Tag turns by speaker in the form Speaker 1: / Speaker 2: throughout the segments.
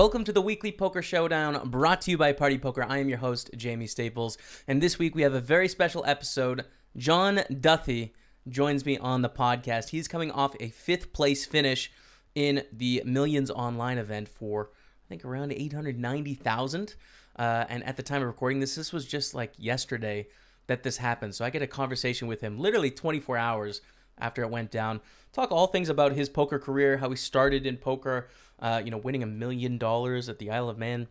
Speaker 1: Welcome to the weekly poker showdown brought to you by Party Poker. I am your host, Jaime Staples, and this week we have a very special episode. John Duthie joins me on the podcast. He's coming off a fifth place finish in the Millions Online event for, I think, around 890,000. Uh, and at the time of recording this, this was just like yesterday that this happened. So I get a conversation with him literally 24 hours after it went down. Talk all things about his poker career, how he started in poker, uh, you know, winning a million dollars at the Isle of Man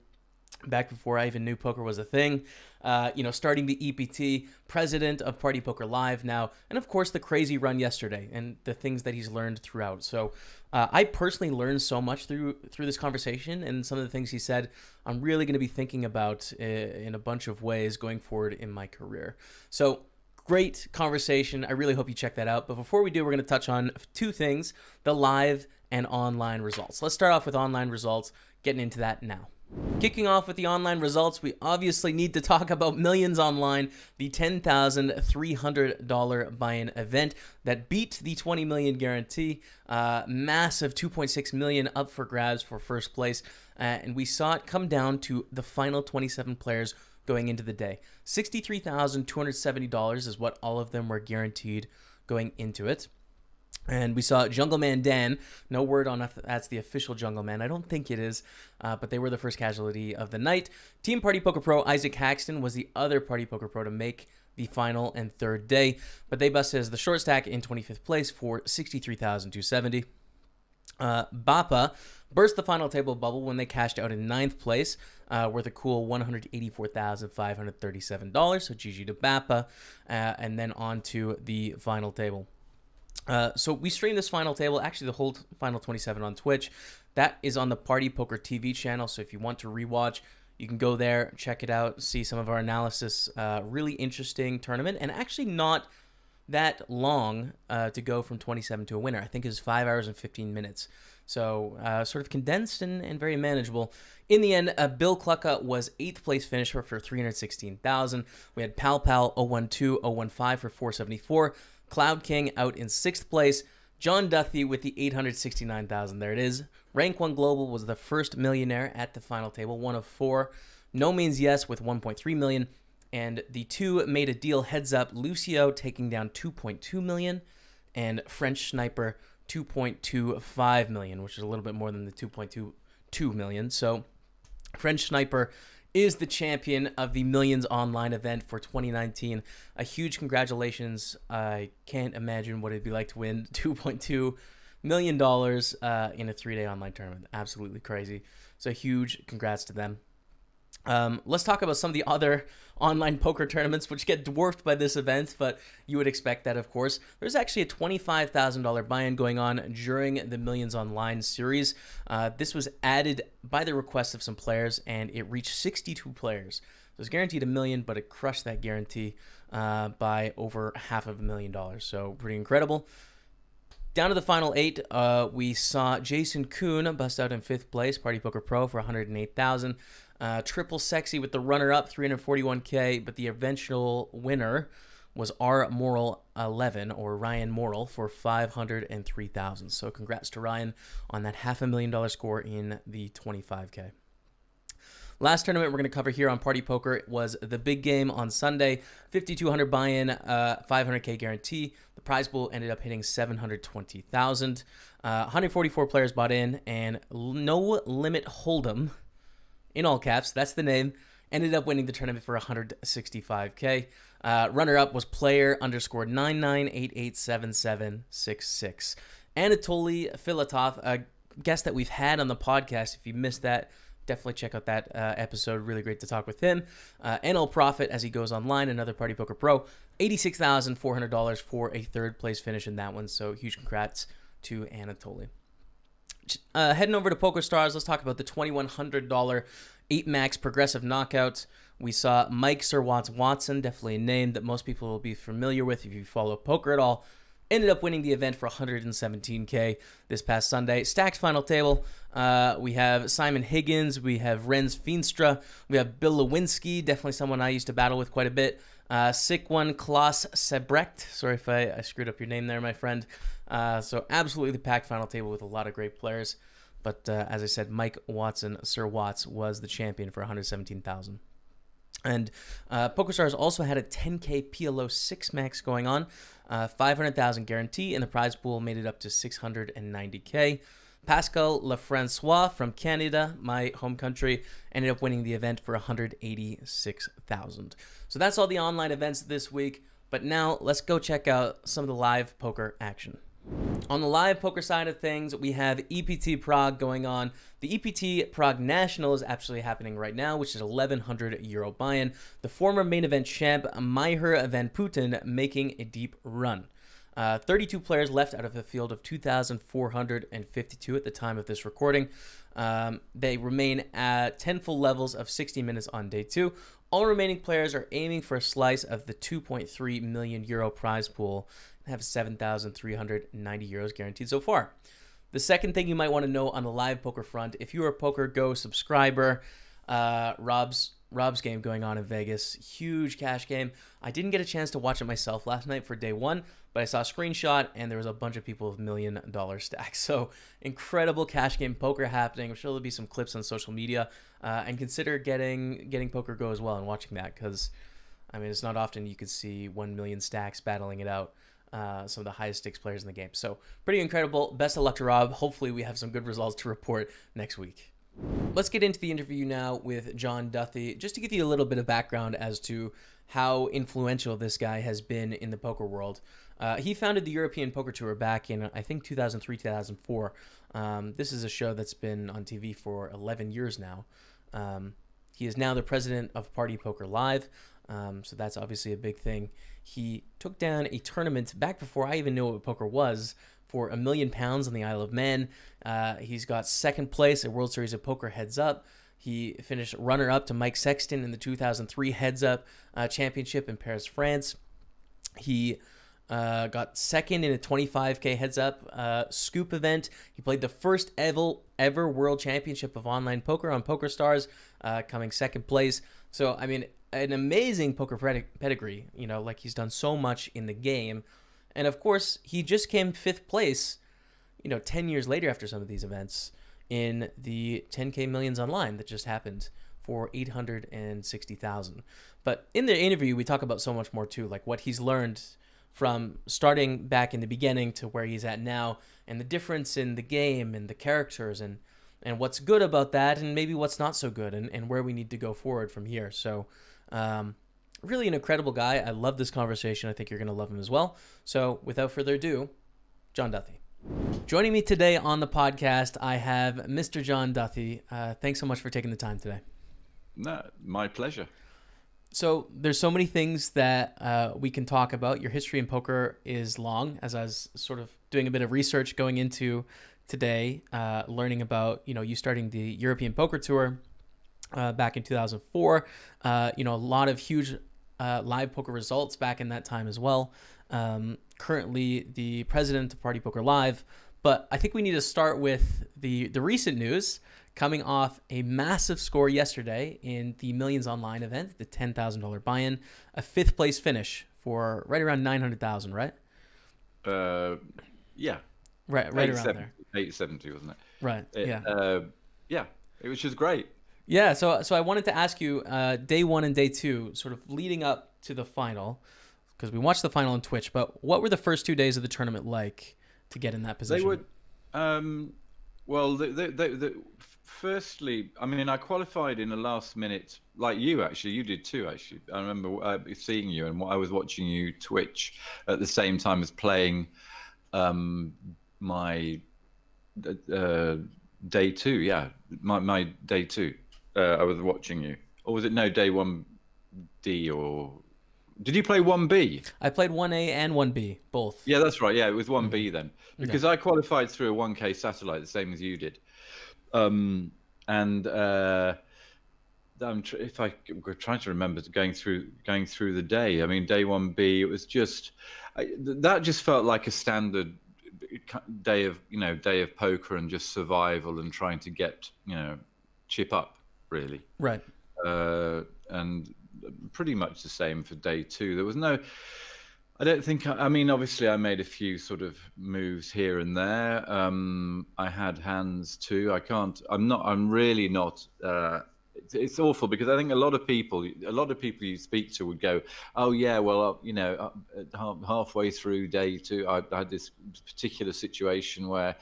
Speaker 1: back before I even knew poker was a thing. Uh, you know, starting the EPT, president of Party Poker Live now, and of course the crazy run yesterday and the things that he's learned throughout. So, uh, I personally learned so much through through this conversation and some of the things he said. I'm really going to be thinking about uh, in a bunch of ways going forward in my career. So. Great conversation. I really hope you check that out. But before we do, we're going to touch on two things the live and online results. Let's start off with online results, getting into that now. Kicking off with the online results, we obviously need to talk about Millions Online, the $10,300 buy-in event that beat the 20 million guarantee. Uh, massive 2.6 million up for grabs for first place, uh, and we saw it come down to the final 27 players going into the day. $63,270 is what all of them were guaranteed going into it. And we saw Jungle Man Dan. No word on if that's the official Jungle Man. I don't think it is, uh, but they were the first casualty of the night. Team Party Poker Pro Isaac Haxton was the other Party Poker Pro to make the final and third day, but they busted as the short stack in 25th place for 63,270. Uh, Bapa burst the final table bubble when they cashed out in ninth place, uh, worth a cool $184,537. So GG to Bapa, uh, and then on to the final table. Uh, so we stream this final table, actually the whole final 27 on Twitch. That is on the Party Poker TV channel. So if you want to rewatch, you can go there, check it out, see some of our analysis. Uh, really interesting tournament, and actually not that long uh, to go from 27 to a winner. I think it's five hours and 15 minutes. So uh, sort of condensed and, and, very manageable. In the end, uh, Bill Clucka was eighth place finisher for 316,000. We had Pal Pal 012, 015 for 474. Cloud King out in sixth place. John Duthie with the 869,000. There it is. Rank 1 Global was the first millionaire at the final table, one of four. No Means Yes with 1.3 million. And the two made a deal heads up. Lucio taking down 2.2 million and French Sniper 2.25 million, which is a little bit more than the 2.22 million. So French Sniper is the champion of the Millions Online event for 2019. A huge congratulations. I can't imagine what it'd be like to win 2.2 million dollars uh, in a three-day online tournament. Absolutely crazy. So huge congrats to them. Um, let's talk about some of the other online poker tournaments, which get dwarfed by this event, but you would expect that, of course. There's actually a $25,000 buy in going on during the Millions Online series. Uh, this was added by the request of some players, and it reached 62 players. So it was guaranteed a million, but it crushed that guarantee uh, by over half of a million dollars. So pretty incredible. Down to the final eight, uh, we saw Jason Koon bust out in fifth place, Party Poker Pro for 108,000. Uh, triple sexy with the runner up, 341k, but the eventual winner was R Moral 11 or Ryan Moral for 503,000. So congrats to Ryan on that half a million dollar score in the 25k. Last tournament we're going to cover here on Party Poker was the big game on Sunday. 5,200 buy-in, uh, 500k guarantee. The prize pool ended up hitting 720,000. Uh, 144 players bought in, and no limit hold'em in all caps. That's the name. Ended up winning the tournament for 165k. Uh, runner up was player underscore 99887766. Anatoly Filatov, a guest that we've had on the podcast. If you missed that, definitely check out that uh, episode. Really great to talk with him. Uh, NL Profit as he goes online, another Party Poker Pro, $86,400 for a third place finish in that one. So huge congrats to Anatoly. Uh, heading over to Poker Stars, let's talk about the $2,100 8 max progressive knockouts. We saw Mike Sir Watts Watson, definitely a name that most people will be familiar with if you follow poker at all. Ended up winning the event for 117k this past Sunday. Stacked final table. Uh, we have Simon Higgins. We have Rens Feenstra. We have Bill Lewinsky, definitely someone I used to battle with quite a bit. Uh, sick one, Klaus Sebrecht. Sorry if I, I, screwed up your name there, my friend. Uh, so absolutely the packed final table with a lot of great players. But uh, as I said, Mike Watson, Sir Watts, was the champion for 117,000. And uh, PokerStars also had a 10K PLO 6 max going on, uh, 500,000 guarantee, and the prize pool made it up to 690K. Pascal Lefrancois from Canada, my home country, ended up winning the event for 186,000. So that's all the online events this week. But now let's go check out some of the live poker action. On the live poker side of things, we have EPT Prague going on. The EPT Prague National is actually happening right now, which is 1100 euro buy-in. The former main event champ Maiher Van Putten making a deep run. Uh, 32 players left out of a field of 2,452 at the time of this recording. Um, they remain at 10 full levels of 60 minutes on day two. All remaining players are aiming for a slice of the 2.3 million euro prize pool have 7,390 euros guaranteed so far. The second thing you might want to know on the live poker front, if you're a Poker Go subscriber, uh, Rob's Rob's game going on in Vegas, huge cash game. I didn't get a chance to watch it myself last night for day one, but I saw a screenshot and there was a bunch of people with million dollar stacks. So incredible cash game poker happening. I'm sure there'll be some clips on social media, uh, and consider getting getting Poker Go as well and watching that because, I mean, it's not often you could see one million stacks battling it out. Uh, some of the highest stakes players in the game. So pretty incredible. Best of luck to Rob. Hopefully we have some good results to report next week. Let's get into the interview now with John Duthie, just to give you a little bit of background as to how influential this guy has been in the poker world. Uh, he founded the European Poker Tour back in, I think, 2003, 2004. Um, this is a show that's been on TV for 11 years now. Um, he is now the president of Party Poker Live, um, so that's obviously a big thing. He took down a tournament back before I even knew what poker was for a million pounds on the Isle of Man. Uh, he's got second place at World Series of Poker Heads Up. He finished runner up to Mike Sexton in the 2003 Heads Up uh, Championship in Paris, France. He uh, got second in a 25k Heads Up uh, Scoop event. He played the first ever ever World Championship of online poker on Poker Stars, uh, coming second place. So I mean, an amazing poker pedigree. You know, like he's done so much in the game. And of course, he just came fifth place, you know, 10 years later after some of these events in the 10K Millions Online that just happened for 860,000. But in the interview, we talk about so much more too, like what he's learned from starting back in the beginning to where he's at now and the difference in the game and the characters and and what's good about that and maybe what's not so good and, and where we need to go forward from here. So um, really an incredible guy. I love this conversation. I think you're going to love him as well. So, without further ado, John Duthie. Joining me today on the podcast, I have Mr. John Duthie. Uh, thanks so much for taking the time today.
Speaker 2: No, my pleasure.
Speaker 1: So, there's so many things that uh, we can talk about. Your history in poker is long, as I was sort of doing a bit of research going into today, uh, learning about you know you starting the European Poker Tour. Uh, back in 2004, uh, you know, a lot of huge uh, live poker results back in that time as well. Um, currently, the president of Party Poker Live. But I think we need to start with the the recent news coming off a massive score yesterday in the Millions Online event, the ten thousand dollar buy-in, a fifth place finish for right around nine hundred thousand, right?
Speaker 2: Uh, yeah.
Speaker 1: Right, right around there.
Speaker 2: Eight seventy, wasn't it?
Speaker 1: Right.
Speaker 2: It,
Speaker 1: yeah.
Speaker 2: Uh, yeah. It was just great.
Speaker 1: Yeah, so so I wanted to ask you uh, day one and day two, sort of leading up to the final, because we watched the final on Twitch. But what were the first two days of the tournament like to get in that position?
Speaker 2: They were, um, well, the, the, the, firstly, I mean, I qualified in the last minute, like you actually. You did too, actually. I remember uh, seeing you, and I was watching you Twitch at the same time as playing um, my uh, day two. Yeah, my my day two uh, I was watching you, or was it no day one D or did you play one B?
Speaker 1: I played one A and one B both.
Speaker 2: Yeah, that's right. Yeah, it was one B mm-hmm. then because I qualified through a one K satellite, the same as you did. Um, and uh, I'm tr- if I we're trying to remember going through going through the day. I mean, day one B, it was just I, that just felt like a standard day of you know day of poker and just survival and trying to get you know chip up really.
Speaker 1: right,
Speaker 2: and pretty much the same for day two. There was no, I don't think. I, I mean, obviously, I made a few sort of moves here and there. Um, I had hands too. I can't. I'm not. I'm really not. Uh, it's, it's awful because I think a lot of people, a lot of people you speak to would go, "Oh yeah, well, uh, you know, uh, halfway through day two, I, I had this particular situation where."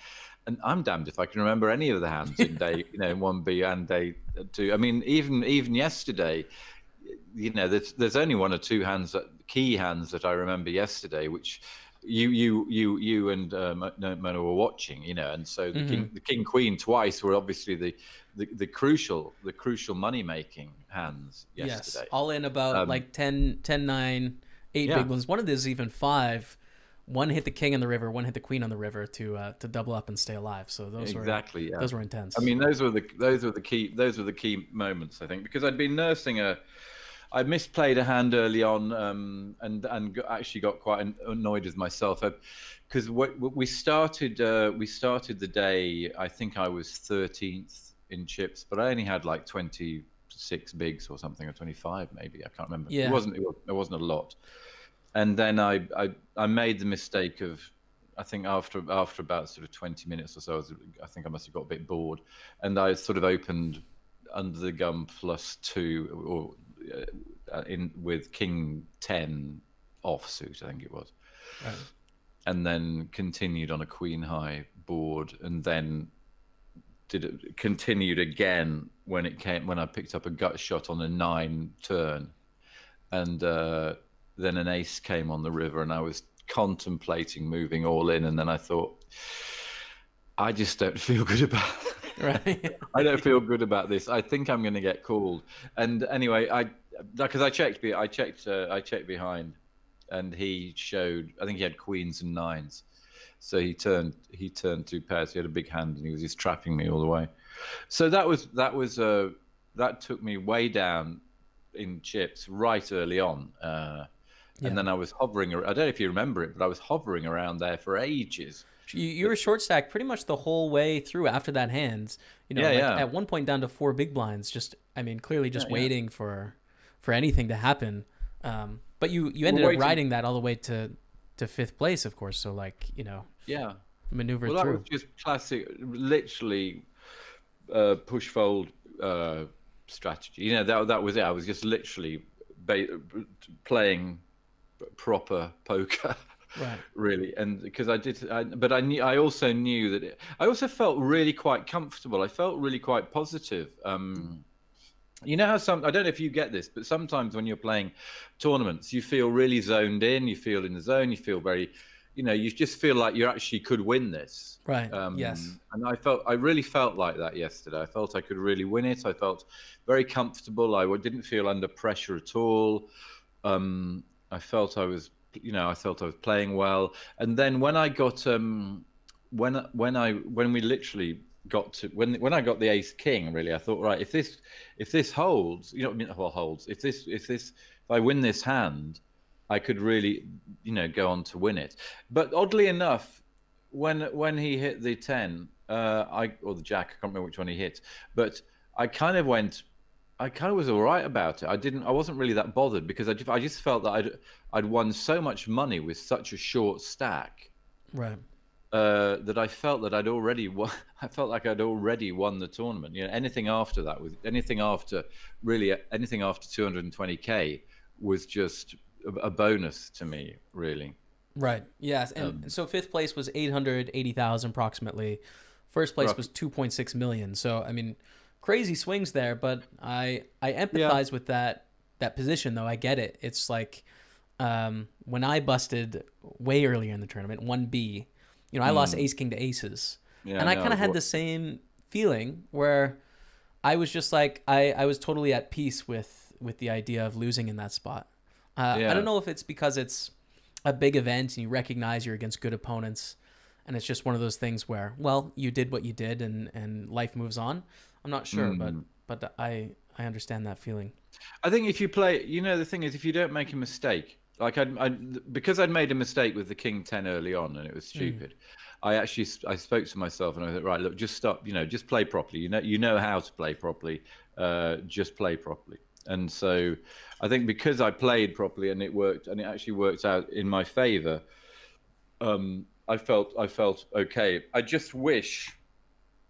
Speaker 2: And I'm damned if I can remember any of the hands in day, you know, in one B and day two. I mean, even even yesterday, you know, there's there's only one or two hands that key hands that I remember yesterday, which you you you you and uh, Mona were watching, you know, and so the mm-hmm. king the king queen twice were obviously the, the, the crucial the crucial money making hands yesterday.
Speaker 1: Yes, all in about um, like 10, 10 9, eight yeah. big ones. One of these even five. One hit the king on the river, one hit the queen on the river to uh, to double up and stay alive. So those
Speaker 2: exactly,
Speaker 1: were
Speaker 2: yeah.
Speaker 1: those were intense.
Speaker 2: I mean, those were the those were the key those were the key moments I think because I'd been nursing a I misplayed a hand early on, um, and and actually got quite annoyed with myself because we started uh, we started the day. I think I was thirteenth in chips, but I only had like twenty six bigs or something, or twenty five maybe. I can't remember. Yeah. It wasn't it wasn't a lot. And then I, I I made the mistake of I think after after about sort of 20 minutes or so, I, was, I, think I must have got a bit bored, and I sort of opened under the gun plus two or uh, in with King Ten offsuit, I think it was, and then continued on a Queen High board, and then did it continued again when it came when I picked up a gut shot on a nine turn, and uh, then an ace came on the river, and I was contemplating moving all in, and then I thought, I just don't feel good about. Right. I don't feel good about this. I think I'm going to get called. And anyway, I because I checked, I checked, uh, I checked behind, and he showed. I think he had queens and nines, so he turned he turned two pairs. He had a big hand, and he was just trapping me all the way. So that was that was uh, that took me way down in chips right early on. Uh, yeah. And then I was hovering. I don't know if you remember it, but I was hovering around there for ages.
Speaker 1: You, you were short stack pretty much the whole way through after that hands. You know, yeah, like yeah. at one point down to four big blinds. Just, I mean, clearly just yeah, waiting for for anything to happen. Um, but you you ended up riding that all the way to to fifth place, of course. So like you know,
Speaker 2: yeah,
Speaker 1: maneuver
Speaker 2: well,
Speaker 1: through.
Speaker 2: That was just classic, literally uh, push fold uh, strategy. You know that that was it. I was just literally ba- playing proper poker right. really. And because i did I, but i knew i also knew that it, i also felt really quite comfortable. I felt really quite positive um you know how some i don't know if you get this but sometimes when you're playing tournaments you feel really zoned in you feel in the zone you feel very you know you just feel like you actually could win this.
Speaker 1: Right. Um, yes.
Speaker 2: and i felt i really felt like that yesterday. I felt i could really win it. I felt very comfortable. I didn't feel under pressure at all. Um, i felt i was you know, I felt I was playing well. And then when I got um, when when I when we literally got to when when I got the ace king, really, I thought, right, if this if this holds, you know, I mean, well, holds. If this if this if I win this hand, I could really, you know, go on to win it. But oddly enough, when when he hit the ten, uh, I or the jack, I can't remember which one he hit, but I kind of went, I kind of was all right about it. I didn't. I wasn't really that bothered because I just, I just felt that I'd I'd won so much money with such a short stack,
Speaker 1: right?
Speaker 2: Uh, that I felt that I'd already won. I felt like I'd already won the tournament. You know, anything after that, with anything after really anything after 220k was just a, a bonus to me, really.
Speaker 1: Right. Yes. And um, so fifth place was 880,000 approximately. First place was 2.6 million. So I mean crazy swings there, but I I empathize yeah. with that that position though. I get it. It's like um, when I busted way earlier in the tournament, one B, you know, I mm. lost Ace King to Aces, yeah, and I kind of had the same feeling where I was just like I I was totally at peace with with the idea of losing in that spot. Uh, yeah. I don't know if it's because it's a big event and you recognize you're against good opponents and it's just one of those things where well you did what you did and and life moves on I'm not sure, mm. but hmm. but I I understand that feeling.
Speaker 2: I think if you play, you know, the thing is, if you don't make a mistake, like I, I because I'd made a mistake with the king ten early on, and it was hmm. stupid. Mm. I actually I spoke to myself and I thought, right, look, just stop. You know, just play properly. You know, you know how to play properly. Uh, just play properly. and so I think because I played properly and it worked, and it actually worked out in my favour. Um, I felt I felt okay. I just wish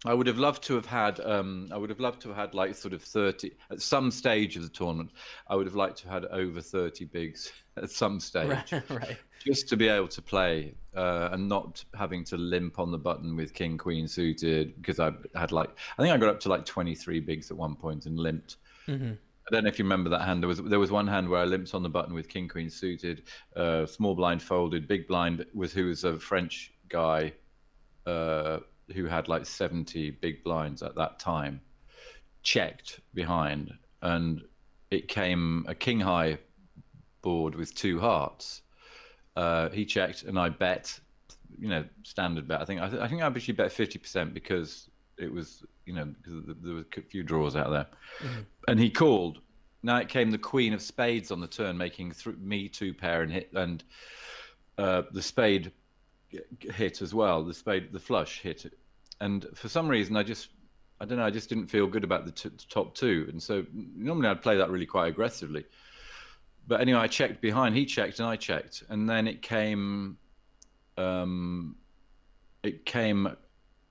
Speaker 2: I would have loved to have had. Um, I would have loved to have had like sort of thirty at some stage of the tournament. I would have liked to have had over thirty bigs at some stage,
Speaker 1: Right, right.
Speaker 2: just to be able to play uh, and not having to limp on the button with king queen suited because I had like I think I got up to like twenty three bigs at one point and limped.
Speaker 1: hmm
Speaker 2: I don't know if you remember that hand. There was there was one hand where I limped on the button with king queen suited, uh, small blind folded, big blind was who was a French guy uh, who had like seventy big blinds at that time, checked behind, and it came a king high board with two hearts. Uh, he checked, and I bet, you know, standard bet. I think I, th- I think I actually bet fifty percent because it was you know because there were a few draws out there, and he called. Now it came the queen of spades on the turn, making th- me two pair and hit and uh, the spade hit as well. The spade, the flush hit, and for some reason I just I don't know. I just didn't feel good about the t- top two, and so normally I'd play that really quite aggressively. But anyway, I checked behind. He checked, and I checked, and then it came. Um, it came.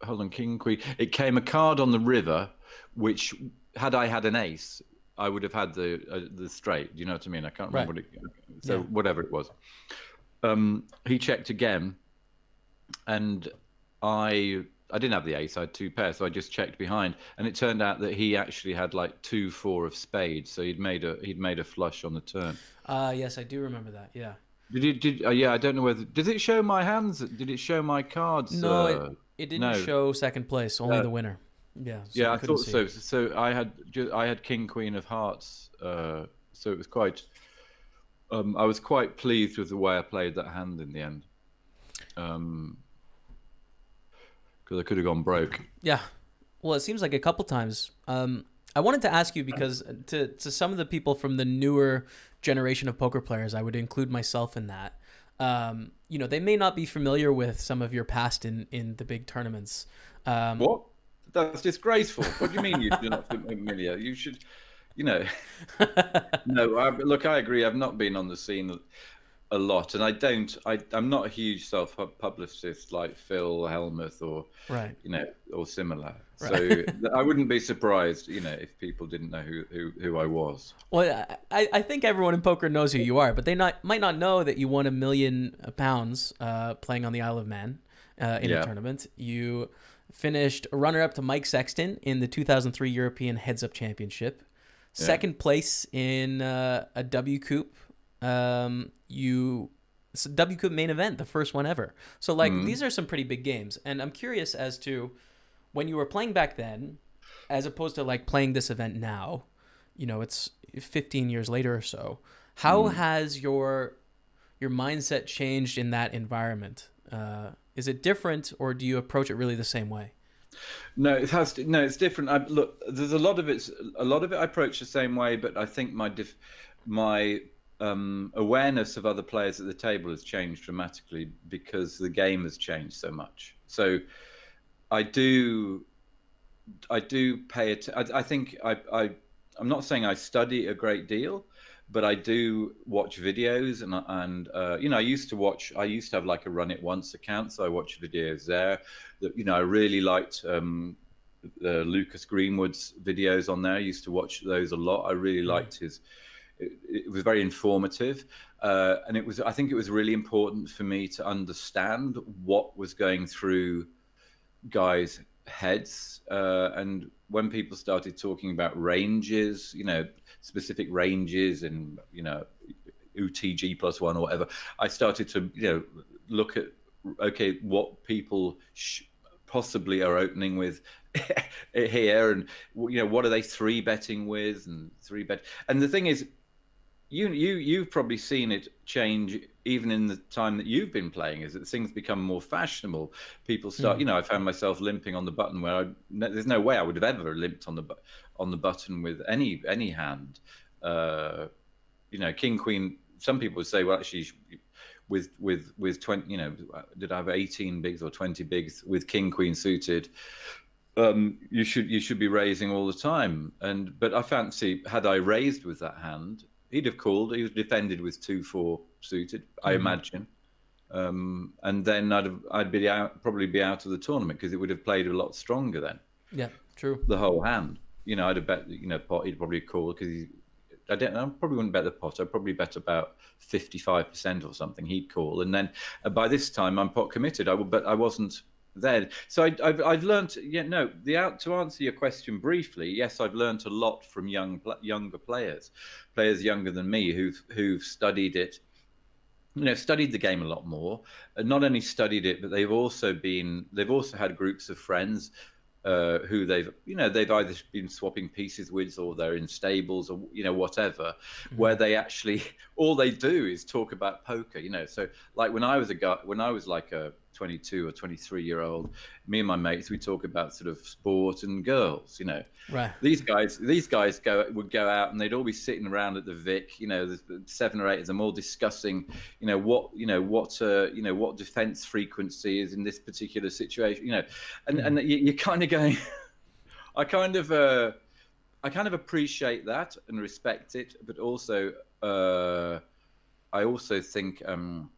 Speaker 2: Hold on, king queen. It came a card on the river, which had I had an ace, I would have had the uh, the straight. Do you know what I mean? I can't remember what it. So
Speaker 1: Yeah.
Speaker 2: whatever it was. Um, he checked again, and I I didn't have the ace. I had two pairs, so I just checked behind, and it turned out that he actually had like two four of spades. So he'd made a he'd made a flush on the turn.
Speaker 1: Uh, yes, I do remember that. Yeah.
Speaker 2: Did you did? Uh, yeah, I don't know whether did it show my hands? Did it show my cards?
Speaker 1: No,
Speaker 2: uh,
Speaker 1: it, it didn't
Speaker 2: no.
Speaker 1: show second place, only
Speaker 2: Uh,
Speaker 1: the winner. Yeah. so
Speaker 2: yeah, I thought
Speaker 1: see
Speaker 2: so.
Speaker 1: it.
Speaker 2: So I had I had King Queen of Hearts, uh, so it was quite. Um, I was quite pleased with the way I played that hand in the end, because I could have gone broke.
Speaker 1: Yeah. Well, it seems like a couple times. Um, I wanted to ask you because to to some of the people from the newer generation of poker players, I would include myself in that. Um, you know, they may not be familiar with some of your past in in the big tournaments. Um,
Speaker 2: What? That's disgraceful. What do you mean you're not familiar? You should, you know. no, I, look, I agree. I've not been on the scene a lot, and I don't. I, I'm not a huge self-publicist like Phil Hellmuth or
Speaker 1: Right.
Speaker 2: you know or similar. So I wouldn't be surprised, you know, if people didn't know who who, who I was.
Speaker 1: Well, I, I think everyone in poker knows who you are, but they not might not know that you won a million pounds uh, playing on the Isle of Man uh, in
Speaker 2: Yeah.
Speaker 1: a tournament. You finished runner up to Mike Sexton in the 2003 European Heads Up Championship, second place in uh, a WCOOP. Um, you it's a WCOOP main event, the first one ever. So like these are some pretty big games, and I'm curious as to when you were playing back then, as opposed to like playing this event now. You know, it's 15 years later or so. How has your your mindset changed in that environment? Uh, is it different, or do you approach it really the same way?
Speaker 2: No, it has to, no, it's different. I look, there's a lot of it. A lot of it I approach the same way, but I think my diff, my um, awareness of other players at the table has changed dramatically because the game has changed so much. So, I do, I do pay it. I, I think I, I, I'm not saying I study a great deal, but I do watch videos and and uh, you know I used to watch. I used to have like a Run It Once account, so I watch videos there. That you know I really liked um, uh, Lucas Greenwood's videos on there. I used to watch those a lot. I really liked his. It, it was very informative, uh, and it was. I think it was really important for me to understand what was going through guys' heads. Uh, and when people started talking about ranges, you know, specific ranges and, you know, UTG plus one or whatever, I started to, you know, look at, okay, what people sh- possibly are opening with here and, you know, what are they three betting with and three bet. And the thing is, you you you've probably seen it change even in the time that you've been playing is that things become more fashionable. People start you know i found myself limping on the button where I, there's no way i would have ever limped on the on the button with any any hand. Uh you know king queen some people would say well actually with with with 20 you know did i have 18 bigs or 20 bigs with king queen suited? Um, you should you should be raising all the time. And but I fancy had I raised with that hand, he'd have called. He was defended with two four suited, I
Speaker 1: Mhm.
Speaker 2: imagine. Um, and then I'd have, I'd be out probably be out of the tournament because it would have played a lot stronger then
Speaker 1: Yeah, true.
Speaker 2: the whole hand. You know, I'd have bet you know pot he'd probably call because he. I don't know. I probably wouldn't bet the pot. I'd probably bet about fifty-five percent or something. He'd call, and then uh, by this time I'm pot committed. I would, but I wasn't there. So I, I've I've learned. Yeah, no. The out to answer your question briefly. Yes, I've learned a lot from young younger players, players younger than me who've who've studied it you know studied the game a lot more and not only studied it but they've also been they've also had groups of friends uh, who they've you know they've either been swapping pieces with or they're in stables or you know whatever where they actually all they do is talk about poker you know so like when i was a guy when i was like a 22 or 23 year old me and my mates we talk about sort of sport and girls you know.
Speaker 1: Right.
Speaker 2: these guys these guys go would go out and they'd all be sitting around at the vic you know there's seven or eight of them all discussing you know what you know what uh, you know what defense frequency is in this particular situation you know. And and you, you're kind of going i kind of uh i kind of appreciate that and respect it but also uh i also think um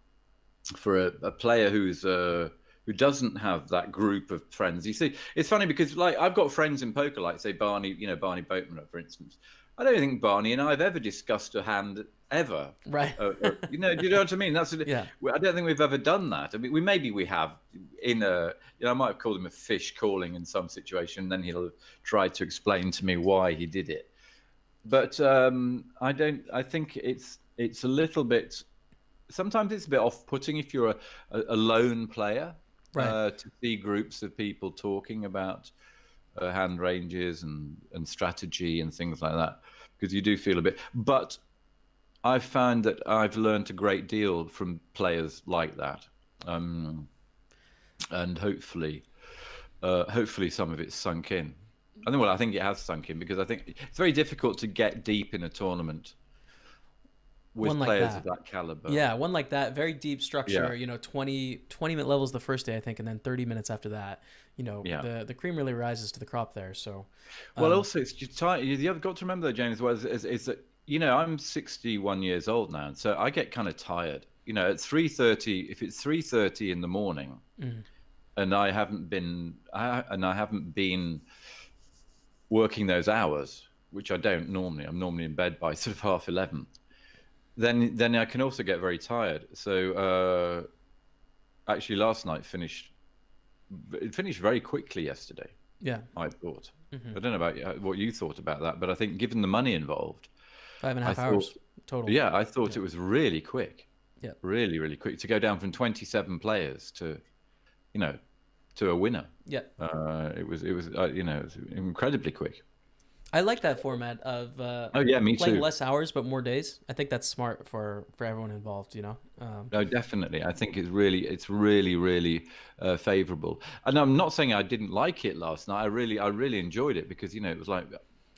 Speaker 2: for a, a player who's uh who doesn't have that group of friends. You see, it's funny because like I've got friends in poker, like say Barney, you know Barney Boatman, for instance. I don't think Barney and I have ever discussed a hand ever.
Speaker 1: Right.
Speaker 2: Uh, uh, you know, you know what I mean? That's
Speaker 1: Yeah.
Speaker 2: I don't think we've ever done that. I mean, we maybe we have in a. You know, I might have called him a fish calling in some situation. And Then he'll try to explain to me why he did it. But um, I don't. I think it's it's a little bit. Sometimes it's a bit off-putting if you're a, a, lone player
Speaker 1: Right.
Speaker 2: uh, to see groups of people talking about uh, hand ranges and, and strategy and things like that because you do feel a bit. But I've found that I've learned a great deal from players like that, um, and hopefully, uh, hopefully some of it's sunk in. I think well, I think it has sunk in because I think it's very difficult to get deep in a tournament with
Speaker 1: One like
Speaker 2: players
Speaker 1: that.
Speaker 2: of that caliber.
Speaker 1: Yeah, one like that, very deep structure.
Speaker 2: Yeah.
Speaker 1: You know, 20, 20 minute levels the first day, I think, and then thirty minutes after that. You know,
Speaker 2: Yeah.
Speaker 1: the the cream really rises to the crop there. So,
Speaker 2: Well,
Speaker 1: um,
Speaker 2: also, it's just tight. You have got to remember, though, James, was is, is that you know I'm 61 years old now, and so I get kind of tired. You know, at 3:30, if it's 3:30 in the morning,
Speaker 1: Mhm.
Speaker 2: and I haven't been, I, and I haven't been working those hours, which I don't normally. I'm normally in bed by sort of half 11. Then, then I can also get very tired. So, uh, actually, last night finished. It finished very quickly yesterday.
Speaker 1: yeah,
Speaker 2: I thought.
Speaker 1: Mhm.
Speaker 2: I don't know about you, what you thought about that, but I think given the money involved,
Speaker 1: five and a half and a
Speaker 2: I
Speaker 1: half hours
Speaker 2: thought-
Speaker 1: total.
Speaker 2: yeah, I thought it was really quick.
Speaker 1: Yeah.
Speaker 2: Really, really quick to go down from 27 players to, you know, to a winner.
Speaker 1: yeah.
Speaker 2: Uh, it was, it was, uh, you know, it was incredibly quick.
Speaker 1: I like that format of uh,
Speaker 2: Oh yeah, me
Speaker 1: playing
Speaker 2: too.
Speaker 1: less hours but more days. I think that's smart for for everyone involved. You know. Um,
Speaker 2: No, definitely. I think it's really, it's really, really uh, favourable. And I'm not saying I didn't like it last night. I really, I really enjoyed it because you know it was like.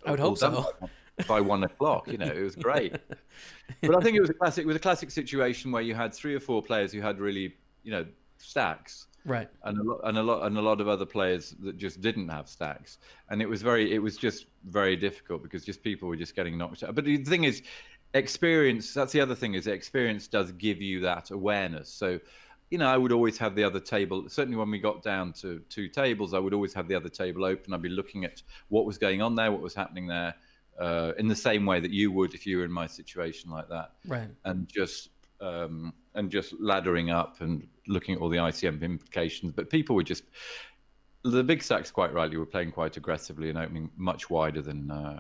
Speaker 1: I would hope so.
Speaker 2: by- By one o'clock, you know, it was great. but I think it was a classic. It was a classic situation where you had three or four players who had really, you know, stacks,
Speaker 1: right.
Speaker 2: and a lot, and a lot, and a lot of other players that just didn't have stacks. And it was very, it was just very difficult because just people were just getting knocked out. But the thing is, experience. That's the other thing is experience does give you that awareness. So. You know, I would always have the other table. Certainly, when we got down to two tables, I would always have the other table open. I'd be looking at what was going on there, what was happening there, uh, in the same way that you would if you were in my situation like that
Speaker 1: Right.
Speaker 2: and just um, and just laddering up and looking at all the ICM implications. But people were just the big stacks quite rightly were playing quite aggressively and opening much wider than uh,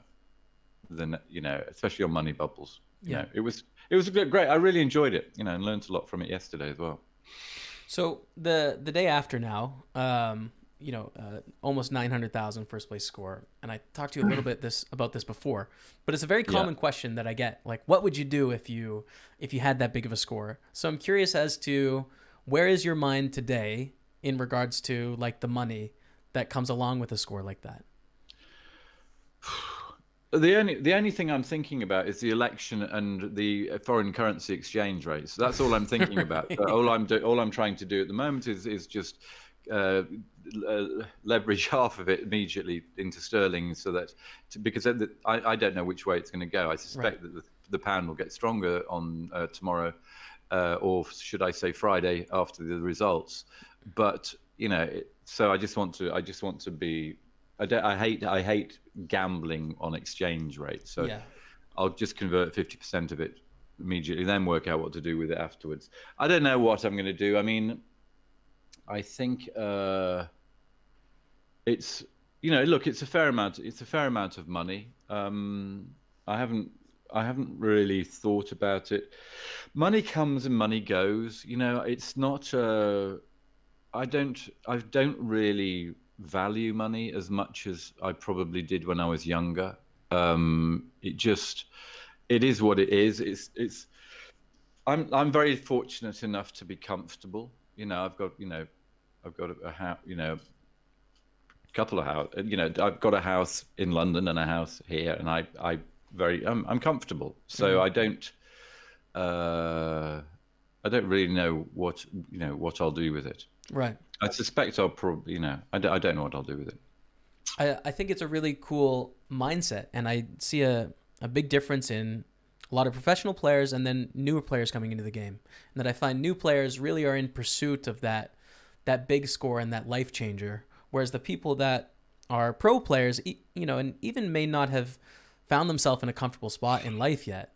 Speaker 2: than you know, especially on money bubbles. You
Speaker 1: Yeah.
Speaker 2: know, it was it was great. I really enjoyed it. You know, and learned a lot from it yesterday as well.
Speaker 1: So the the day after now, um, you know, uh, almost 900,000 first place score, and I talked to you a little bit this about this before, but it's a very
Speaker 2: Yeah.
Speaker 1: common question that I get. Like, what would you do if you if you had that big of a score? So I'm curious as to where is your mind today in regards to like the money that comes along with a score like that.
Speaker 2: The only the only thing I'm thinking about is the election and the foreign currency exchange rates. That's all I'm thinking about. So all I'm do, all I'm trying to do at the moment is is just uh, uh, leverage half of it immediately into sterling, so that to, because I, I don't know which way it's going to go. I suspect right. that the, the, pound will get stronger on uh, tomorrow, uh, or should I say Friday after the results. But you know, so I just want to I just want to be I, I hate I hate gambling on exchange rates. So yeah. I'll just convert fifty percent of it immediately, then work out what to do with it afterwards. I don't know what I'm going to do. I mean, I think uh, it's you know look, it's a fair amount. It's a fair amount of money. Um, I haven't I haven't really thought about it. Money comes and money goes. You know, it's not. Uh, I don't. I don't really value money as much as I probably did when I was younger. Um, it just, it is what it is. It's it's. I'm I'm very fortunate enough to be comfortable. You know, I've got you know, I've got a, a house. You know, a couple of house. You know, I've got a house in London and a house here, and I I very I'm I'm comfortable. So mm. I don't. Uh, I don't really know what you know what I'll do with it.
Speaker 1: Right.
Speaker 2: I suspect I'll probably, you know, I d- I don't know what I'll do with it.
Speaker 1: I, I think it's a really cool mindset, and I see a, a big difference in a lot of professional players and then newer players coming into the game. And that I find new players really are in pursuit of that that big score and that life changer, whereas the people that are pro players, you know, and even may not have found themselves in a comfortable spot in life yet,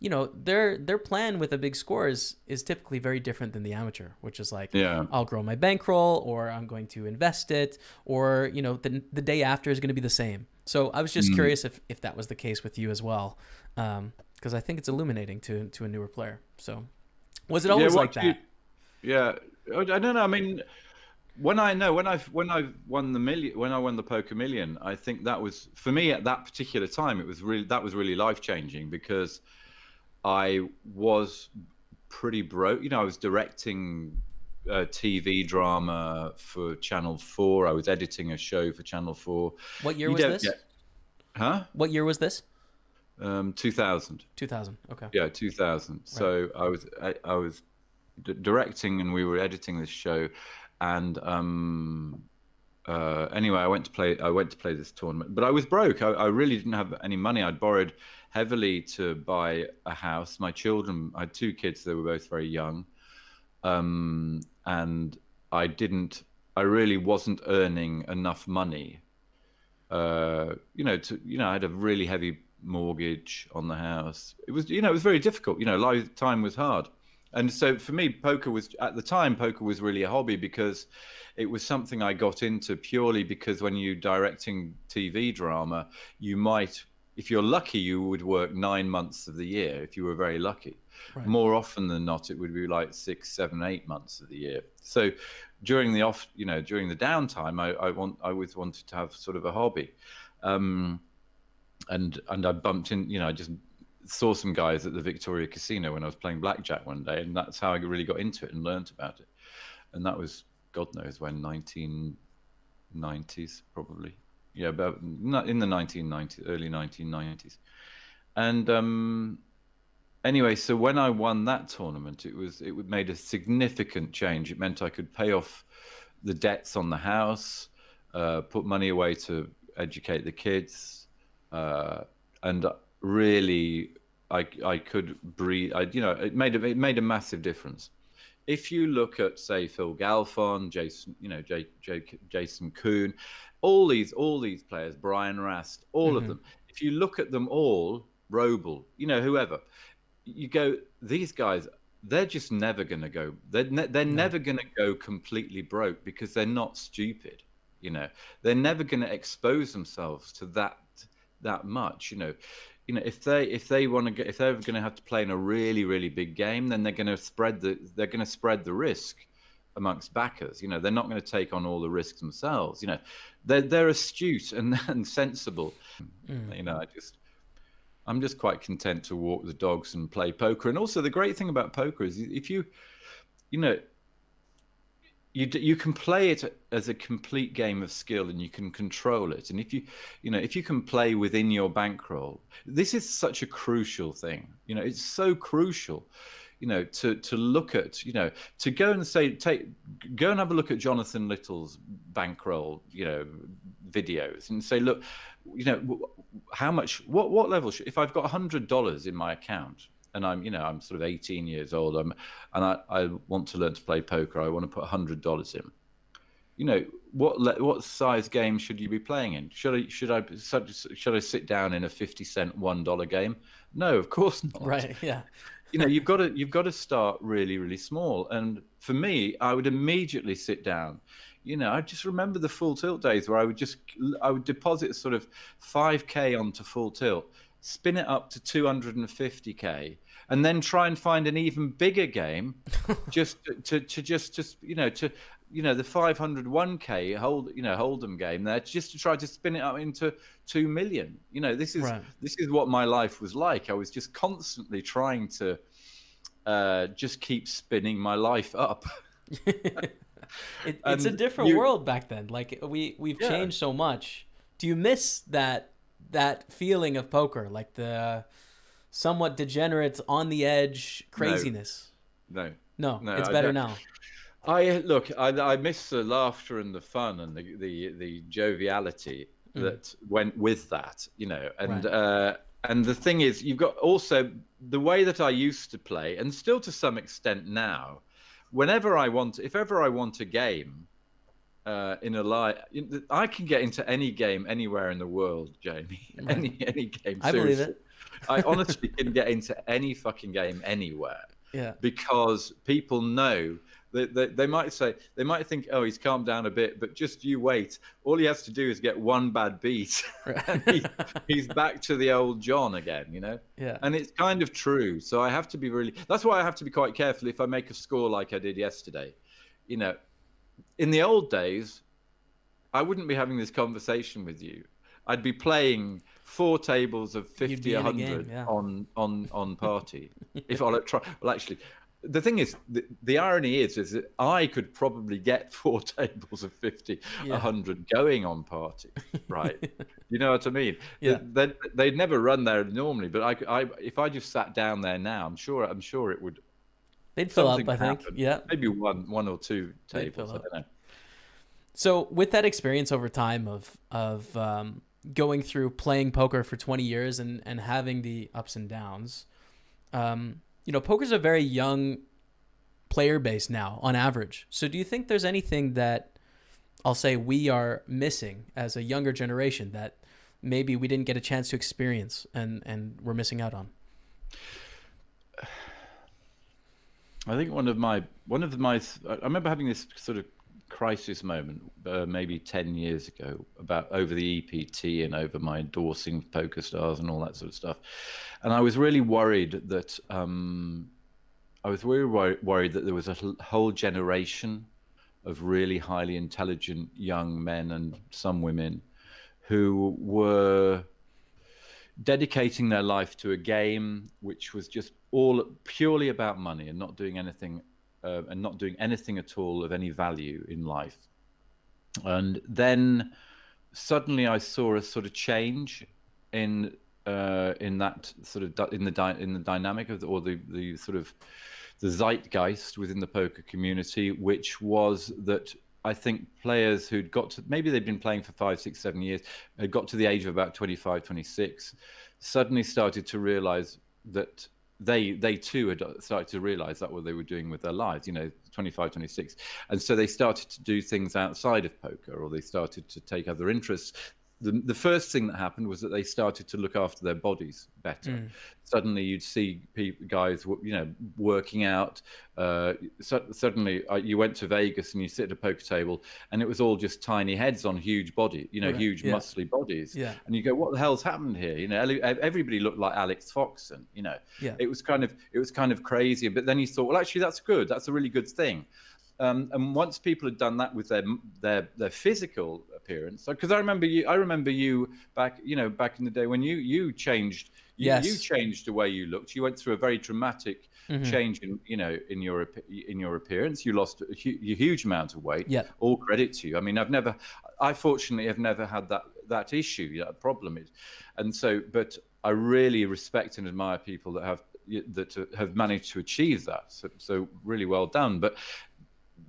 Speaker 1: you know their their plan with a big score is is typically very different than the amateur which is like
Speaker 2: yeah.
Speaker 1: i'll grow my bankroll or i'm going to invest it or you know the, the day after is going to be the same so i was just mm. curious if if that was the case with you as well because um, i think it's illuminating to to a newer player so was it always yeah, like that you,
Speaker 2: yeah i don't know i mean when I know when I've when I won the million when I won the poker million, I think that was for me at that particular time. It was really that was really life changing because I was pretty broke. You know, I was directing a TV drama for Channel Four. I was editing a show for Channel Four.
Speaker 1: What year you was this?
Speaker 2: Huh?
Speaker 1: What year was this?
Speaker 2: Um, 2000.
Speaker 1: 2000. Okay.
Speaker 2: Yeah, 2000. Right. So I was I, I was directing and we were editing this show, and um, uh, anyway, I went to play. I went to play this tournament, but I was broke. I, I really didn't have any money. I'd borrowed heavily to buy a house. My children, I had two kids, they were both very young. Um, and I didn't, I really wasn't earning enough money. Uh, you know, to, you know, I had a really heavy mortgage on the house. It was, you know, it was very difficult. You know, life, time was hard. And so for me, poker was, at the time, poker was really a hobby because it was something I got into purely because when you're directing TV drama, you might if you're lucky, you would work nine months of the year if you were very lucky. Right. More often than not, it would be like six, seven, eight months of the year. So during the off, you know, during the downtime, I, I want, I always wanted to have sort of a hobby, um, and and I bumped in, you know, I just saw some guys at the Victoria Casino when I was playing blackjack one day, and that's how I really got into it and learned about it. And that was God knows when, 1990s probably yeah, about in the 1990s, early 1990s. And um, anyway, so when I won that tournament, it was it made a significant change. It meant I could pay off the debts on the house, uh, put money away to educate the kids, uh, and really, I I could breathe. I you know it made a, it made a massive difference. If you look at say Phil Galfond, Jason, you know J, J, Jason Koon, all these all these players, Brian Rast, all mm-hmm. of them. If you look at them all, Robl, you know, whoever, you go, these guys, they're just never going to go. They're ne- they're no. never going to go completely broke because they're not stupid. You know, they're never going to expose themselves to that that much. You know, you know if they if they want to get if they're going to have to play in a really really big game, then they're going to spread the they're going to spread the risk amongst backers. You know, they're not going to take on all the risks themselves. You know, they're they're astute and, and sensible. Mm. You know, I just I'm just quite content to walk the dogs and play poker. And also, the great thing about poker is if you, you know, you you can play it as a complete game of skill and you can control it. And if you, you know, if you can play within your bankroll, this is such a crucial thing. You know, it's so crucial you know, to to look at, you know, to go and say, take, go and have a look at Jonathan Little's bankroll, you know, videos, and say, look, you know, how much, what what level? Should, if I've got hundred dollars in my account, and I'm, you know, I'm sort of 18 years old, I'm, and I, I want to learn to play poker, I want to put hundred dollars in. You know, what what size game should you be playing in? Should I should I should I sit down in a 50 cent one dollar game? No, of course not.
Speaker 1: Right. Yeah
Speaker 2: you know you've got to you've got to start really really small and for me i would immediately sit down you know i just remember the full tilt days where i would just i would deposit sort of 5k onto full tilt spin it up to 250k and then try and find an even bigger game just to, to, to just just you know to you know the 501k hold you know hold'em game there just to try to spin it up into 2 million. You know this is right. this is what my life was like. I was just constantly trying to uh, just keep spinning my life up.
Speaker 1: It, it's a different you, world back then. Like we we've yeah. changed so much. Do you miss that that feeling of poker like the somewhat degenerate on the edge craziness
Speaker 2: no
Speaker 1: no, no it's better now
Speaker 2: I look. I, I miss the laughter and the fun and the the, the joviality mm. that went with that. You know, and right. uh, and the thing is, you've got also the way that I used to play, and still to some extent now. Whenever I want, if ever I want a game, uh, in a live, I can get into any game anywhere in the world, Jaime. Right. Any any game.
Speaker 1: I believe it.
Speaker 2: I honestly can get into any fucking game anywhere.
Speaker 1: Yeah.
Speaker 2: Because people know they, they, they, might say they might think oh he's calmed down a bit but just you wait all he has to do is get one bad beat and he, he's back to the old john again you know
Speaker 1: yeah
Speaker 2: and it's kind of true so i have to be really that's why i have to be quite careful if i make a score like i did yesterday you know in the old days i wouldn't be having this conversation with you i'd be playing four tables of 50 100 game, yeah. on on on party if I'll try well actually the thing is, the, the, irony is, is that I could probably get four tables of 50, yeah. 100 going on party, right? you know what I mean?
Speaker 1: Yeah.
Speaker 2: They, they'd never run there normally, but I, I, if I just sat down there now, I'm sure, I'm sure it would.
Speaker 1: They'd fill up, I think. Yeah.
Speaker 2: Maybe one, one or two tables. I don't know.
Speaker 1: So, with that experience over time of of um, going through playing poker for 20 years and and having the ups and downs, um, you know, poker's a very young player base now on average. So do you think there's anything that I'll say we are missing as a younger generation that maybe we didn't get a chance to experience and and we're missing out on?
Speaker 2: I think one of my one of my I remember having this sort of crisis moment uh, maybe 10 years ago about over the EPT and over my endorsing PokerStars and all that sort of stuff. And I was really worried that um, I was really wor- worried that there was a whole generation of really highly intelligent young men and some women who were dedicating their life to a game which was just all purely about money and not doing anything uh, and not doing anything at all of any value in life. And then suddenly I saw a sort of change in uh, in that sort of in the in the dynamic of the, or the the sort of the zeitgeist within the poker community, which was that I think players who'd got to maybe they'd been playing for five, six, seven years, had got to the age of about 25, 26, suddenly started to realize that they they too had uh, started to realize that what they were doing with their lives you know 25 26 and so they started to do things outside of poker or they started to take other interests the, the first thing that happened was that they started to look after their bodies better. Mm. Suddenly, you'd see people, guys, you know, working out. Uh, so, suddenly, uh, you went to Vegas and you sit at a poker table, and it was all just tiny heads on huge body, you know, right. huge yeah. muscly bodies.
Speaker 1: Yeah.
Speaker 2: And you go, what the hell's happened here? You know, everybody looked like Alex Foxen. You know,
Speaker 1: yeah.
Speaker 2: it was kind of it was kind of crazy. But then you thought, well, actually, that's good. That's a really good thing. Um, and once people had done that with their their their physical appearance, because I remember you, I remember you back, you know, back in the day when you you changed, you,
Speaker 1: yes.
Speaker 2: you changed the way you looked. You went through a very dramatic mm-hmm. change in you know in your in your appearance. You lost a, hu- a huge amount of weight.
Speaker 1: Yeah,
Speaker 2: all credit to you. I mean, I've never, I fortunately have never had that that issue, that problem. Is, and so, but I really respect and admire people that have that have managed to achieve that. So, so really well done. But